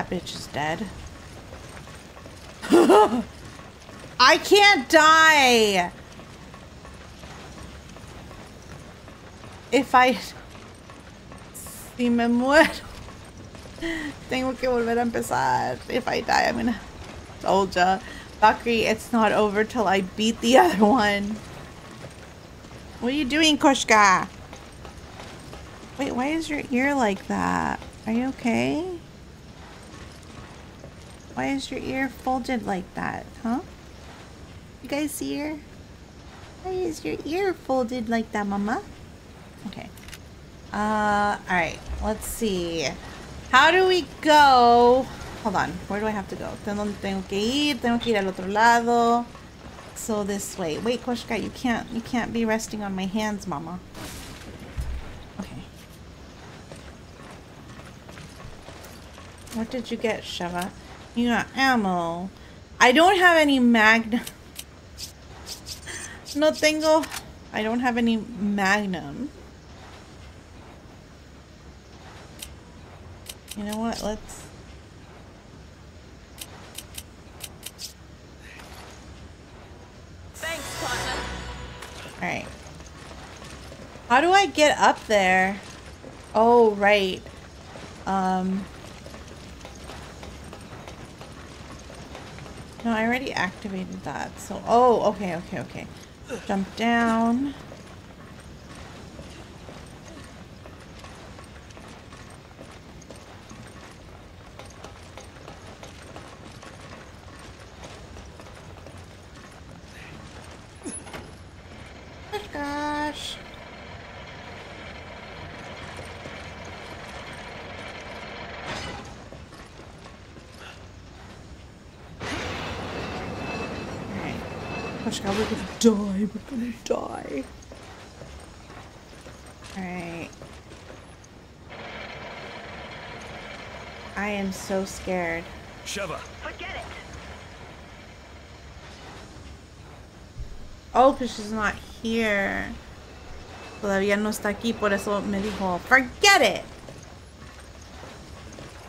Bitch is dead. I can't die! If I... Si me muero... Tengo que volver a empezar. If I die, I'm gonna... Told ya. Bakri, it's not over till I beat the other one. What are you doing, Koshka? Wait, why is your ear like that? Are you okay? Why is your ear folded like that, huh? You guys see her? Why is your ear folded like that, mama? Okay. Uh, alright. Let's see. How do we go? Hold on. Where do I have to go? ¿Dónde tengo que ir? Tengo que ir al otro lado. So this way. Wait, Koshka, you can't, you can't be resting on my hands, mama. Okay. What did you get, Sheva? You got ammo. I don't have any magnum. No tengo. I don't have any magnum. You know what? Let's. Thanks, partner. Alright. How do I get up there? Oh, right. Um. No, I already activated that. So, oh, okay, okay, okay. Jump down. Oh gosh. Alright. Gosh, God, we're gonna die. We're gonna die. Alright. I am so scared. Sheva, Forget it. Oh, because she's not here. Todavía no está aquí, por eso me dijo, forget it.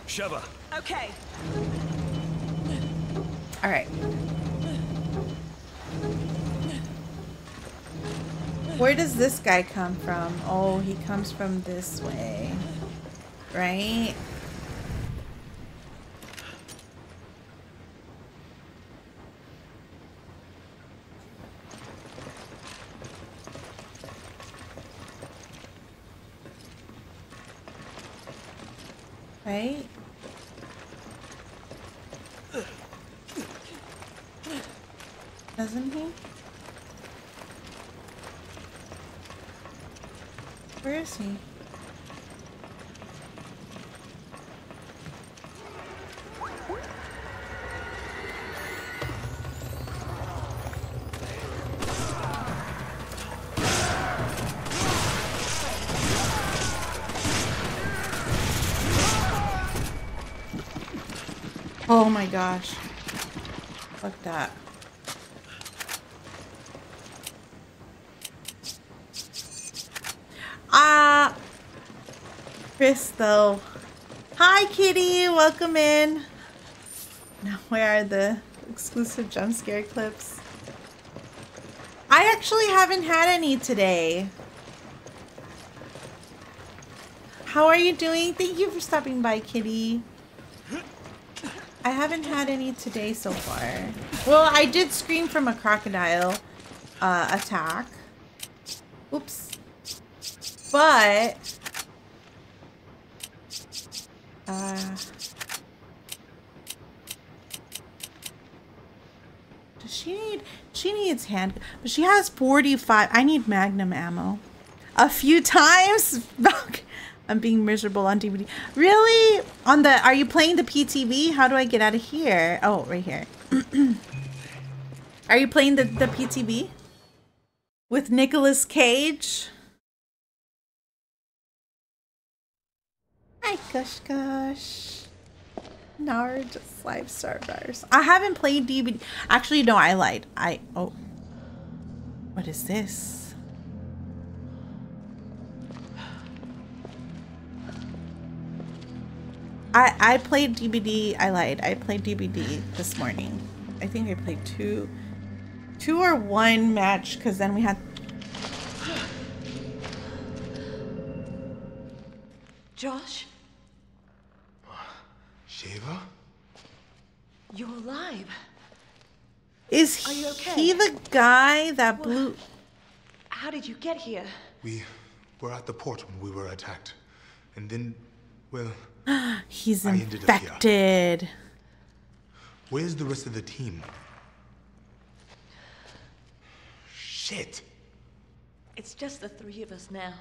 Sheva, Okay. All Where does this guy come from? Oh, he comes from this way. Right? Doesn't he? Where is he? Oh my gosh. Fuck that. Ah, Crystal. Hi, Kitty. Welcome in. Now, where are the exclusive jump scare clips? I actually haven't had any today. How are you doing? Thank you for stopping by, Kitty. I haven't had any today so far. Well, I did scream from a crocodile uh, attack. Oops. But... Uh, does she need... She needs hand... But she has 45... I need magnum ammo. A few times? I'm being miserable on DBD. Really? On the... Are you playing the PTV? How do I get out of here? Oh, right here. are you playing the, the PTV? With Nicolas Cage? Hi, Gush Gush. Nard, live servers. I haven't played DBD. Actually, no, I lied. I... Oh. What is this? I I played DBD. I lied. I played DBD this morning. I think I played two, two or one match because then we had. Josh, Sheva? you're alive. Is Are you okay? he the guy that blew? How did you get here? We were at the port when we were attacked. And then, well, He's I ended up here. infected. where's the rest of the team? Shit! It's just the three of us now.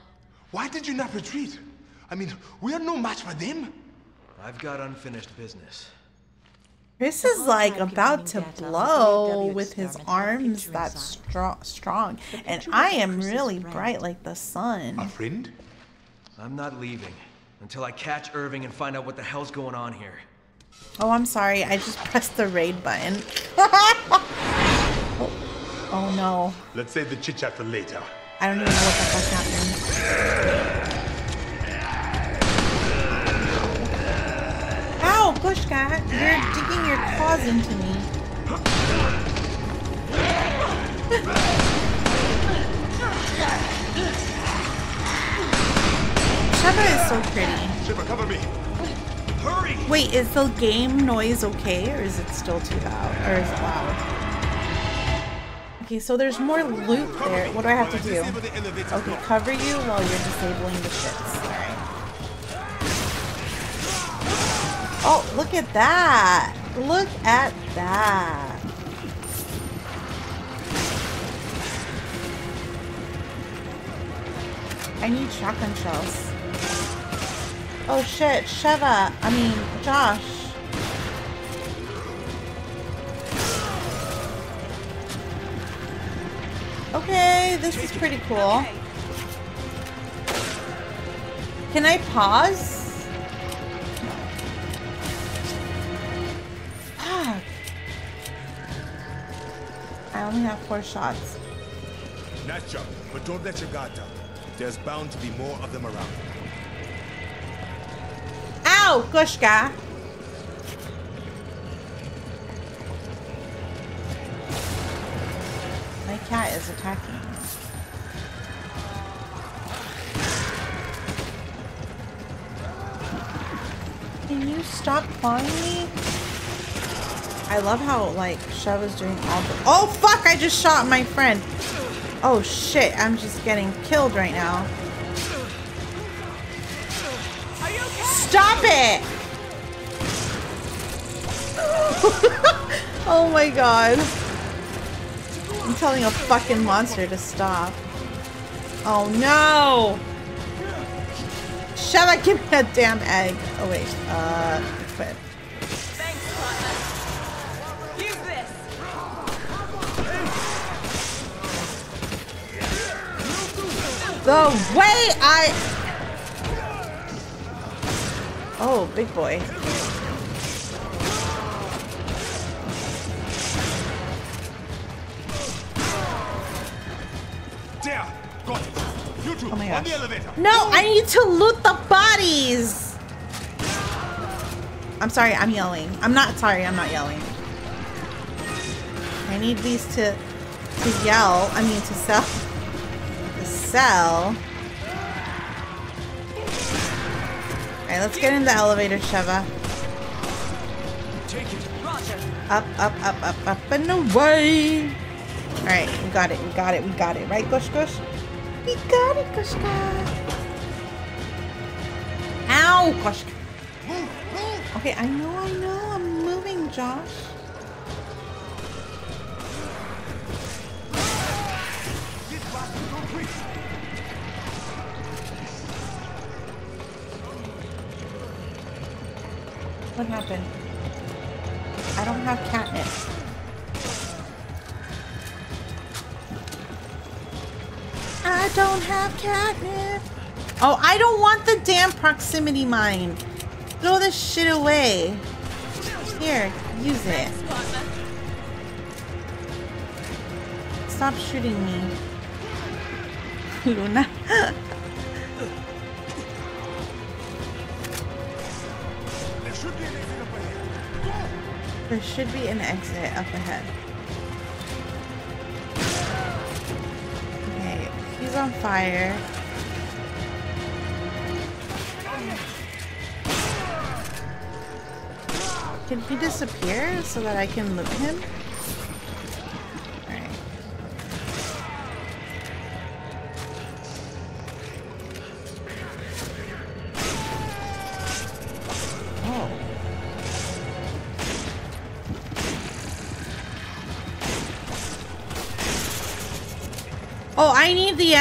Why did you not retreat? I mean, we are no match for them. I've got unfinished business. Chris is like about to blow with his arms that strong, strong, and I am really bright like the sun. A friend? I'm not leaving until I catch Irving and find out what the hell's going on here. Oh, I'm sorry. I just pressed the raid button. oh, oh no. Let's save the chit chat for later. I don't even know what the fuck happened. Ow, Bushcat! You're digging your claws into me. Sheva is so pretty. Sheva, cover me. Hurry! Wait, is the game noise okay or is it still too loud? Or is it loud? Okay, so there's more loot there. What do I have to do? Okay, cover you while you're disabling the. Alright. Oh, look at that! Look at that! I need shotgun shells. Oh shit, Sheva, I mean, Josh. Okay, this is pretty cool. Can I pause? Fuck. I only have four shots. Nice job, but don't let your guard down. There's bound to be more of them around. Oh, Ow, Koshka. My cat is attacking. Can you stop clawing me? I love how, like, Shev is doing all the- Oh, fuck! I just shot my friend! Oh, shit. I'm just getting killed right now. Stop it! oh my god. I'm telling a fucking monster to stop. Oh no! Sheva, give me that damn egg. Oh wait, uh, quit. Thanks, partner. Use this. The way I... Oh, big boy. There, got it. You two, oh my gosh. on the elevator. No, I need to loot the bodies. I'm sorry, I'm yelling. I'm not sorry, I'm not yelling. I need these to to yell. I mean to sell. To sell. Alright, let's get in the elevator, Sheva. Up, up, up, up, up, and away. Alright, we got it, we got it, we got it. Right, Gush Gush? We got it, Gush Gush. Ow, Gush. Okay, I know, I know. I'm moving, Josh. What happened? I don't have catnip. I don't have catnip. Oh, I don't want the damn proximity mine. Throw this shit away. Here, use it. Stop shooting me. Luna. There should be an exit up ahead. Okay, he's on fire. Can he disappear so that I can loot him?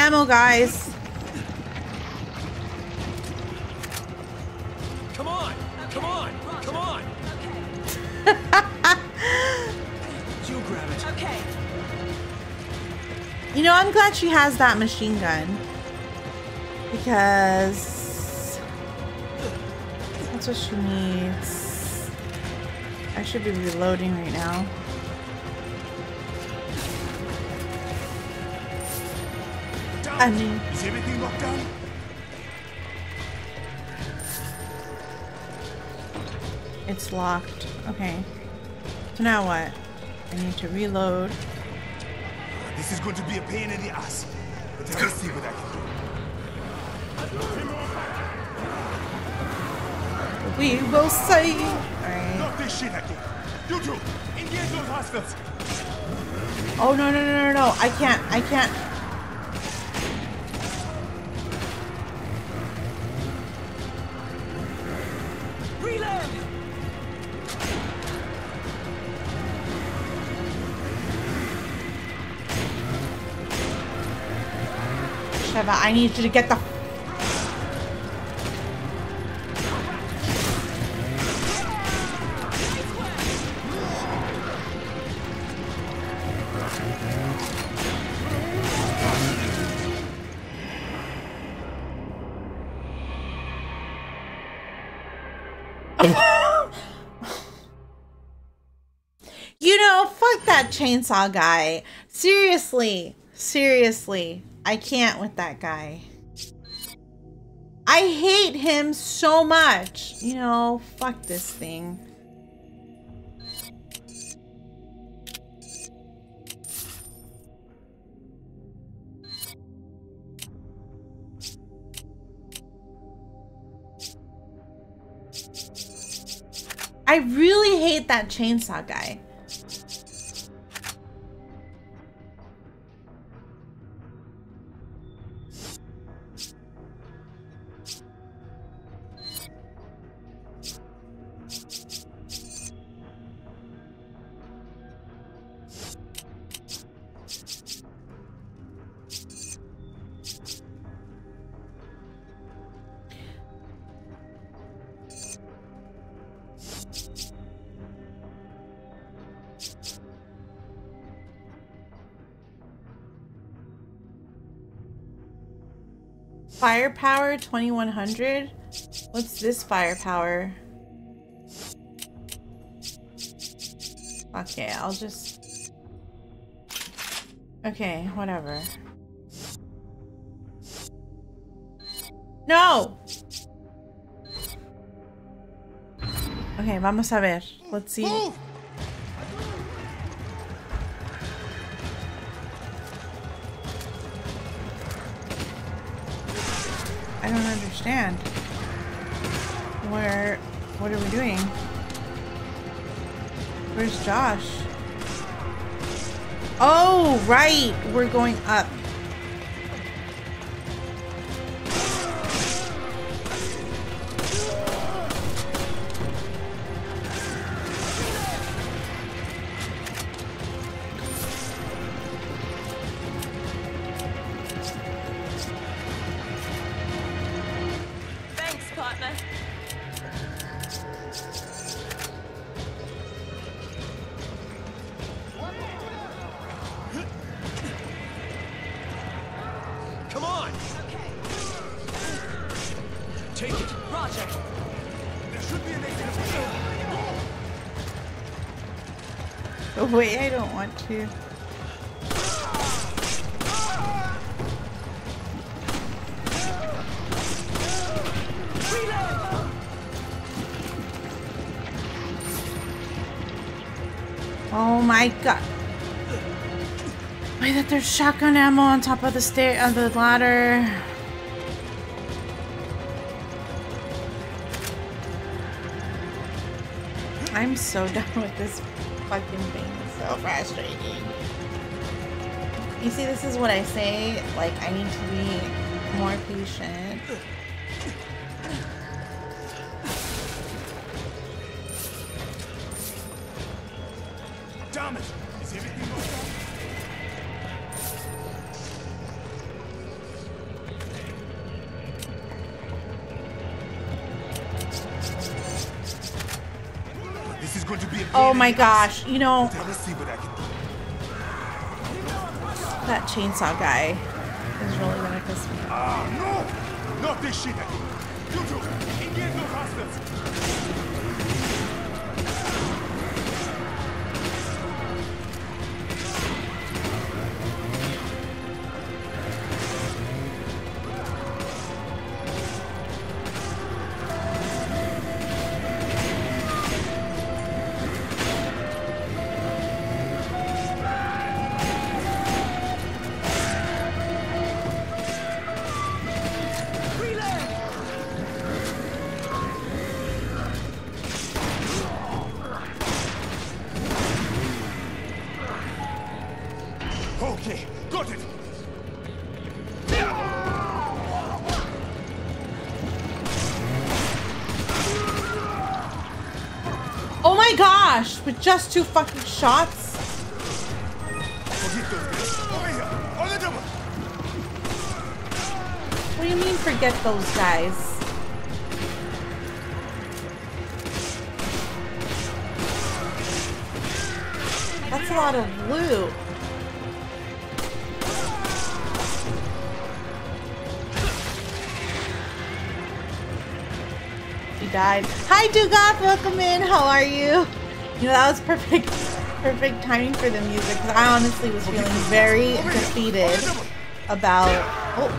Ammo, guys. Come on. Come on. Come on. You grab it. Okay. You know, I'm glad she has that machine gun. Because that's what she needs. I should be reloading right now. I mean- Is everything locked down? It's locked. Okay. So now what? I need to reload. This is going to be a pain in the ass. But let's see what I can do. We will see. Alright. Knock this shit again. You two, engage those hostiles. Oh no no no no no! I can't! I can't! I need you to get the. You know, fuck that chainsaw guy. Seriously. Seriously. I can't with that guy. I hate him so much. You know, fuck this thing. I really hate that chainsaw guy. Firepower 2100? What's this firepower? Okay, I'll just. Okay, whatever. No. Okay, vamos a ver. Let's see. Understand. Where, what are we doing? Where's Josh? Oh, right. We're going up. Ammo on top of the stair of the ladder. I'm so done with this fucking thing. It's so frustrating. You see, this is what I say. Like, I need to be more patient. My in the ass. gosh. You know, Let us see what I can do. that chainsaw guy is really gonna piss me off. Ah, no! Not this shit With just two fucking shots? What do you mean forget those guys? That's a lot of loot. She died. Hi Dugoth, welcome in. How are you? You know, that was perfect perfect timing for the music because I honestly was feeling very defeated about oh,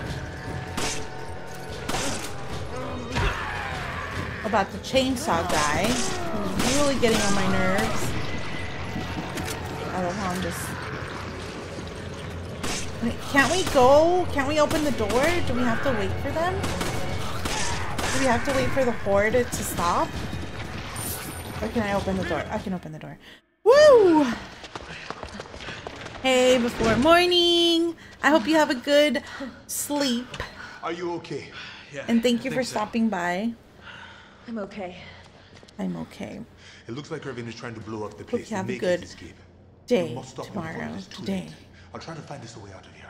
about the chainsaw guy who's really getting on my nerves. I love how I'm just. Wait, can't we go? Can't we open the door? Do we have to wait for them? Do we have to wait for the horde to stop? Or can I open the door? I can open the door. Woo! Hey, before morning. I hope you have a good sleep. Are you okay? Yeah. And thank you for so. stopping by. I'm okay. I'm okay. It looks like Irving is trying to blow up the Hope place you have and a make good his escape. day We must stop tomorrow, it is too today. late. I'll try to find us a way out of here.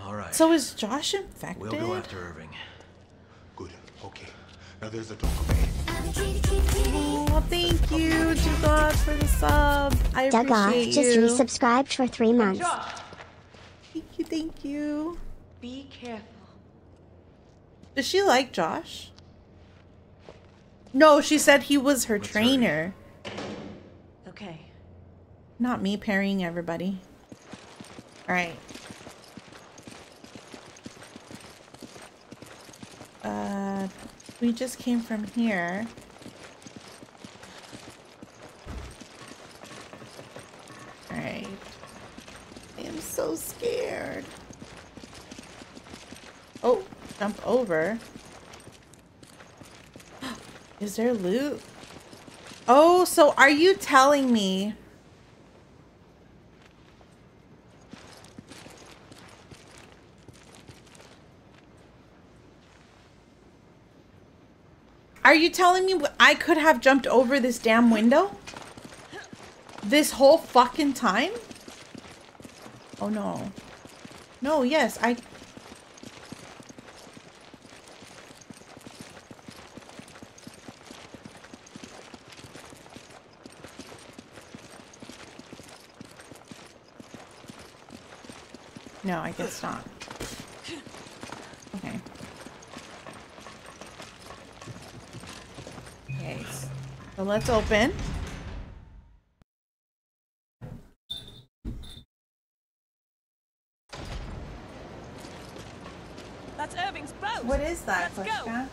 All right. So is Josh infected? we'll go after Irving. Good. Okay. Now there's the Tonka Bay. Oh, thank you, Dugot, for the sub. I Dugoff appreciate just you. resubscribed for three months. Thank you, thank you. be careful. Does she like Josh? No, she said he was her What's her- trainer. Okay. Not me parrying everybody. Alright. Uh, we just came from here. Alright. I am so scared. Oh, jump over. Is there loot? Oh, so are you telling me? Are you telling me I could have jumped over this damn window? This whole fucking time? Oh no. No, yes, I... No, I guess not. Okay. Okay, so let's open. That's Irving's boat. What is that, Let's go.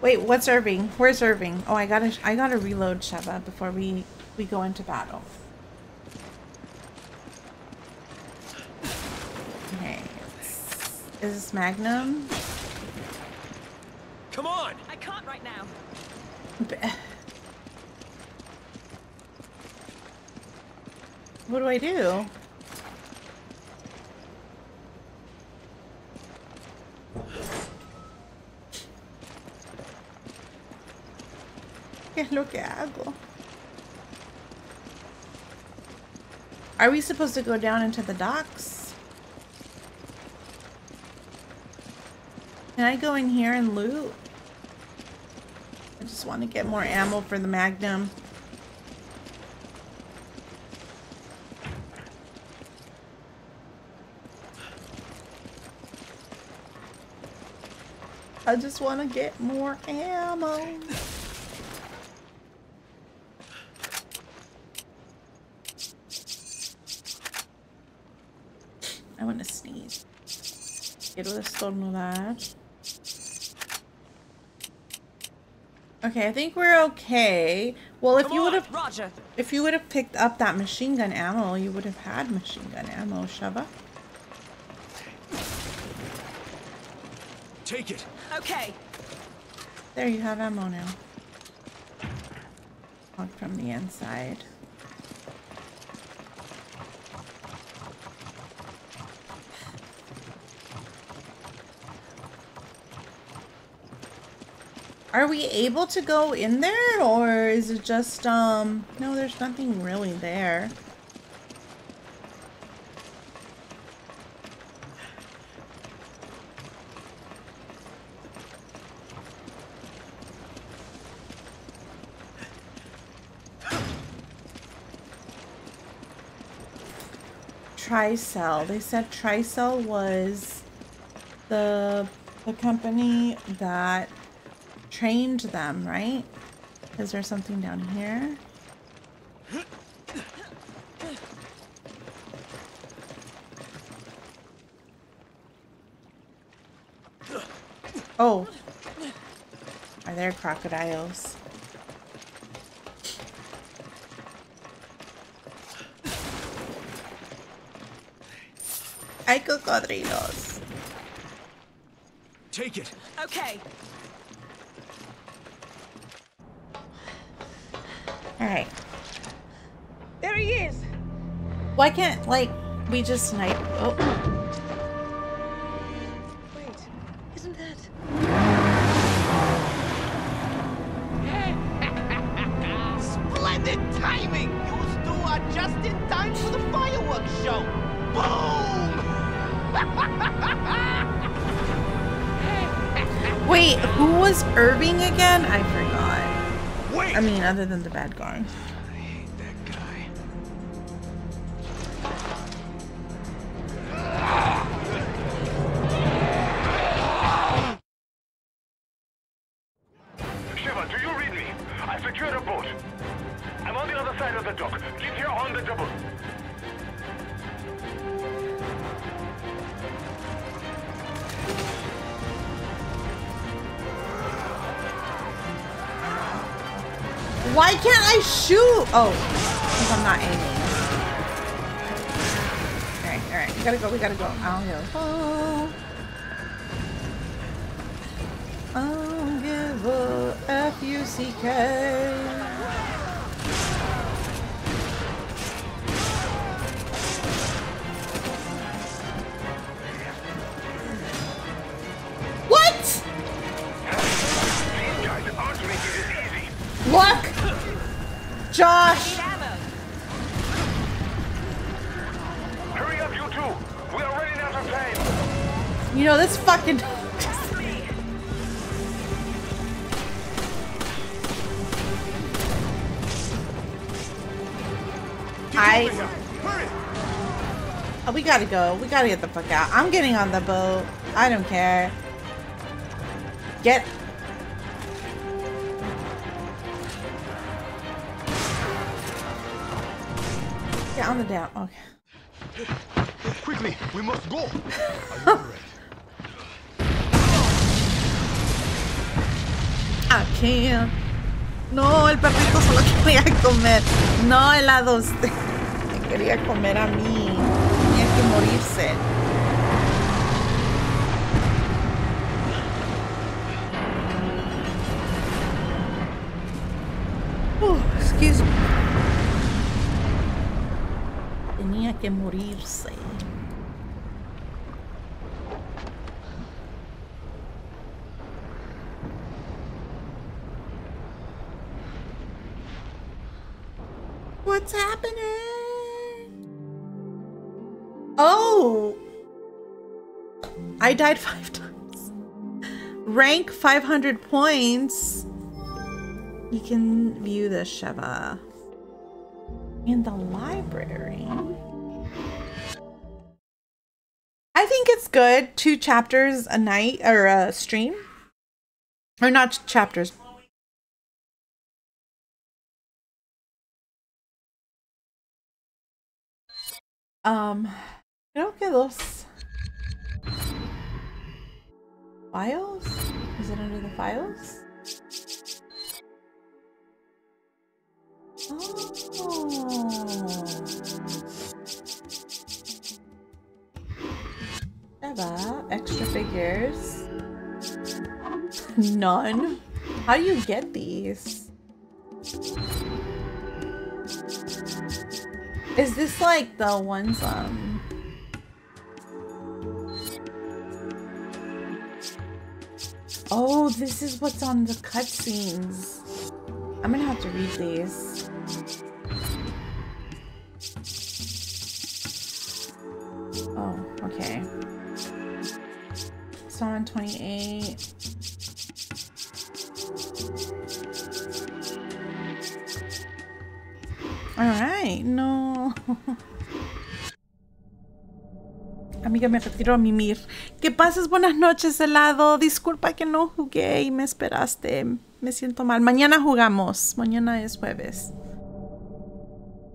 Wait, what's Irving? Where's Irving? Oh, I gotta, I gotta reload Sheva before we we go into battle. Okay, is this Magnum? Come on! I can't right now. What do I do? ¿Qué es lo que hago? Are we supposed to go down into the docks? Can I go in here and loot? I just want to get more ammo for the Magnum. I just want to get more ammo. I want to sneeze. Quiero estornudar. Okay, I think we're okay. Well, if Come you would have Roger. if you would have picked up that machine gun ammo, you would have had machine gun ammo, Sheva. Take it! Okay. There you have ammo now. Lock from the inside. Are we able to go in there or is it just um no there's nothing really there. Tricell. They said Tricell was the the company that trained them, right? Is there something down here? Oh. Are there crocodiles? Hay cocodrilos. Take it! Okay. Alright. There he is. Why can't, like, we just snipe? Oh. Other than the bad guy. Oh, because I'm not aiming. Alright, alright. We gotta go, we gotta go. I don't give go. We gotta get the fuck out. I'm getting on the boat. I don't care. Get... Get on the down. Okay. Quickly, we must go! I can't. No, el perrito solo quería comer. No helados. Me quería comer a mí. Que 500 points. You can view the Sheva in the library. I think it's good. Two chapters a night or a stream. Or not chapters, Um, creo que dos files. Is it under the files? Oh. Eva, extra figures. None. How do you get these? Is this like the ones um Oh, this is what's on the cutscenes. I'm gonna have to read these. Oh, okay. Psalm 28. Alright, no. Amiga, me retiro a mimir. Que pases buenas noches, helado. Disculpa que no jugué y me esperaste. Me siento mal. Mañana jugamos. Mañana es jueves.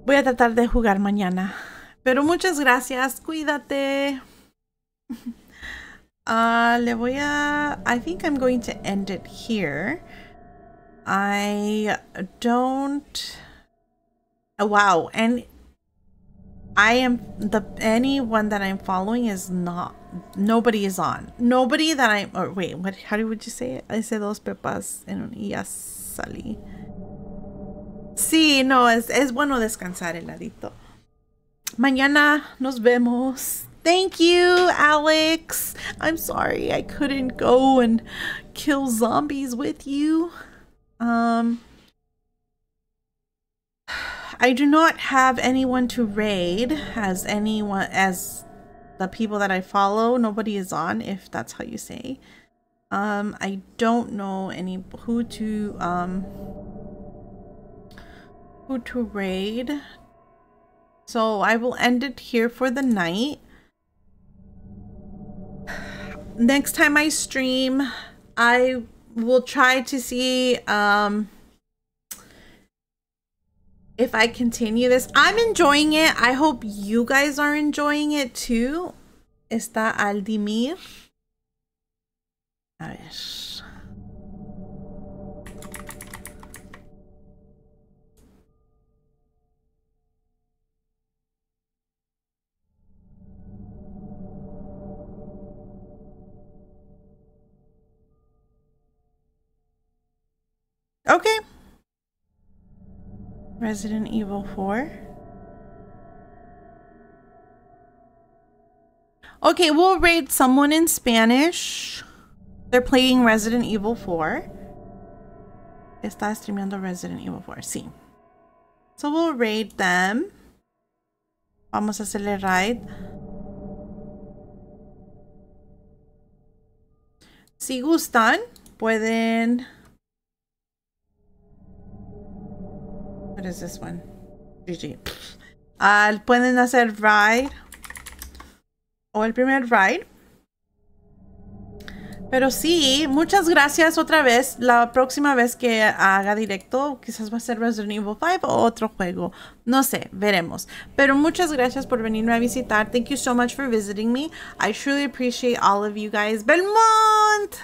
Voy a tratar de jugar mañana. Pero muchas gracias. Cuídate. Uh, le voy a... I think I'm going to end it here. I don't... Wow, and I am the anyone that I'm following is not nobody is on. Nobody that I'm or wait, what how do would you say it? I say dos pepas en un y salí. Sí, no, es, es bueno descansar heladito. Mañana nos vemos. Thank you, Alex. I'm sorry I couldn't go and kill zombies with you. Um I do not have anyone to raid as anyone as the people that I follow. Nobody is on, if that's how you say. Um, I don't know any who to um who to raid. So I will end it here for the night. Next time I stream, I will try to see um if I continue this. I'm enjoying it. I hope you guys are enjoying it too. Está Aldimir. A ver. Resident Evil 4. Okay, we'll rate someone in Spanish. They're playing Resident Evil 4. Está streamando Resident Evil 4, sí. So we'll rate them. Vamos a hacerle raid. Si gustan, pueden... What is this one? GG. Ah, pueden hacer ride. O el primer ride. Pero sí, muchas gracias otra vez. La próxima vez que haga directo, quizás va a ser Resident Evil 5 o otro juego. No sé, veremos. Pero muchas gracias por venirme a visitar. Thank you so much for visiting me. I truly appreciate all of you guys. Belmont,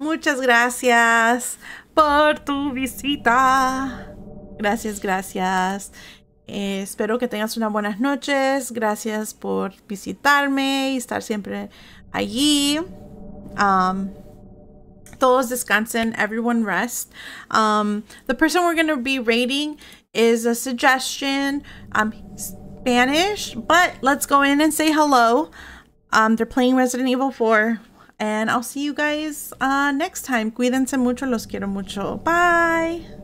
muchas gracias por tu visita. Gracias, gracias. Eh, espero que tengas unas buenas noches. Gracias por visitarme y estar siempre allí. Um, todos descansen. Everyone rest. Um, the person we're going to be rating is a suggestion. Um, Spanish, but let's go in and say hello. Um, they're playing Resident Evil 4. And I'll see you guys uh, next time. Cuídense mucho. Los quiero mucho. Bye.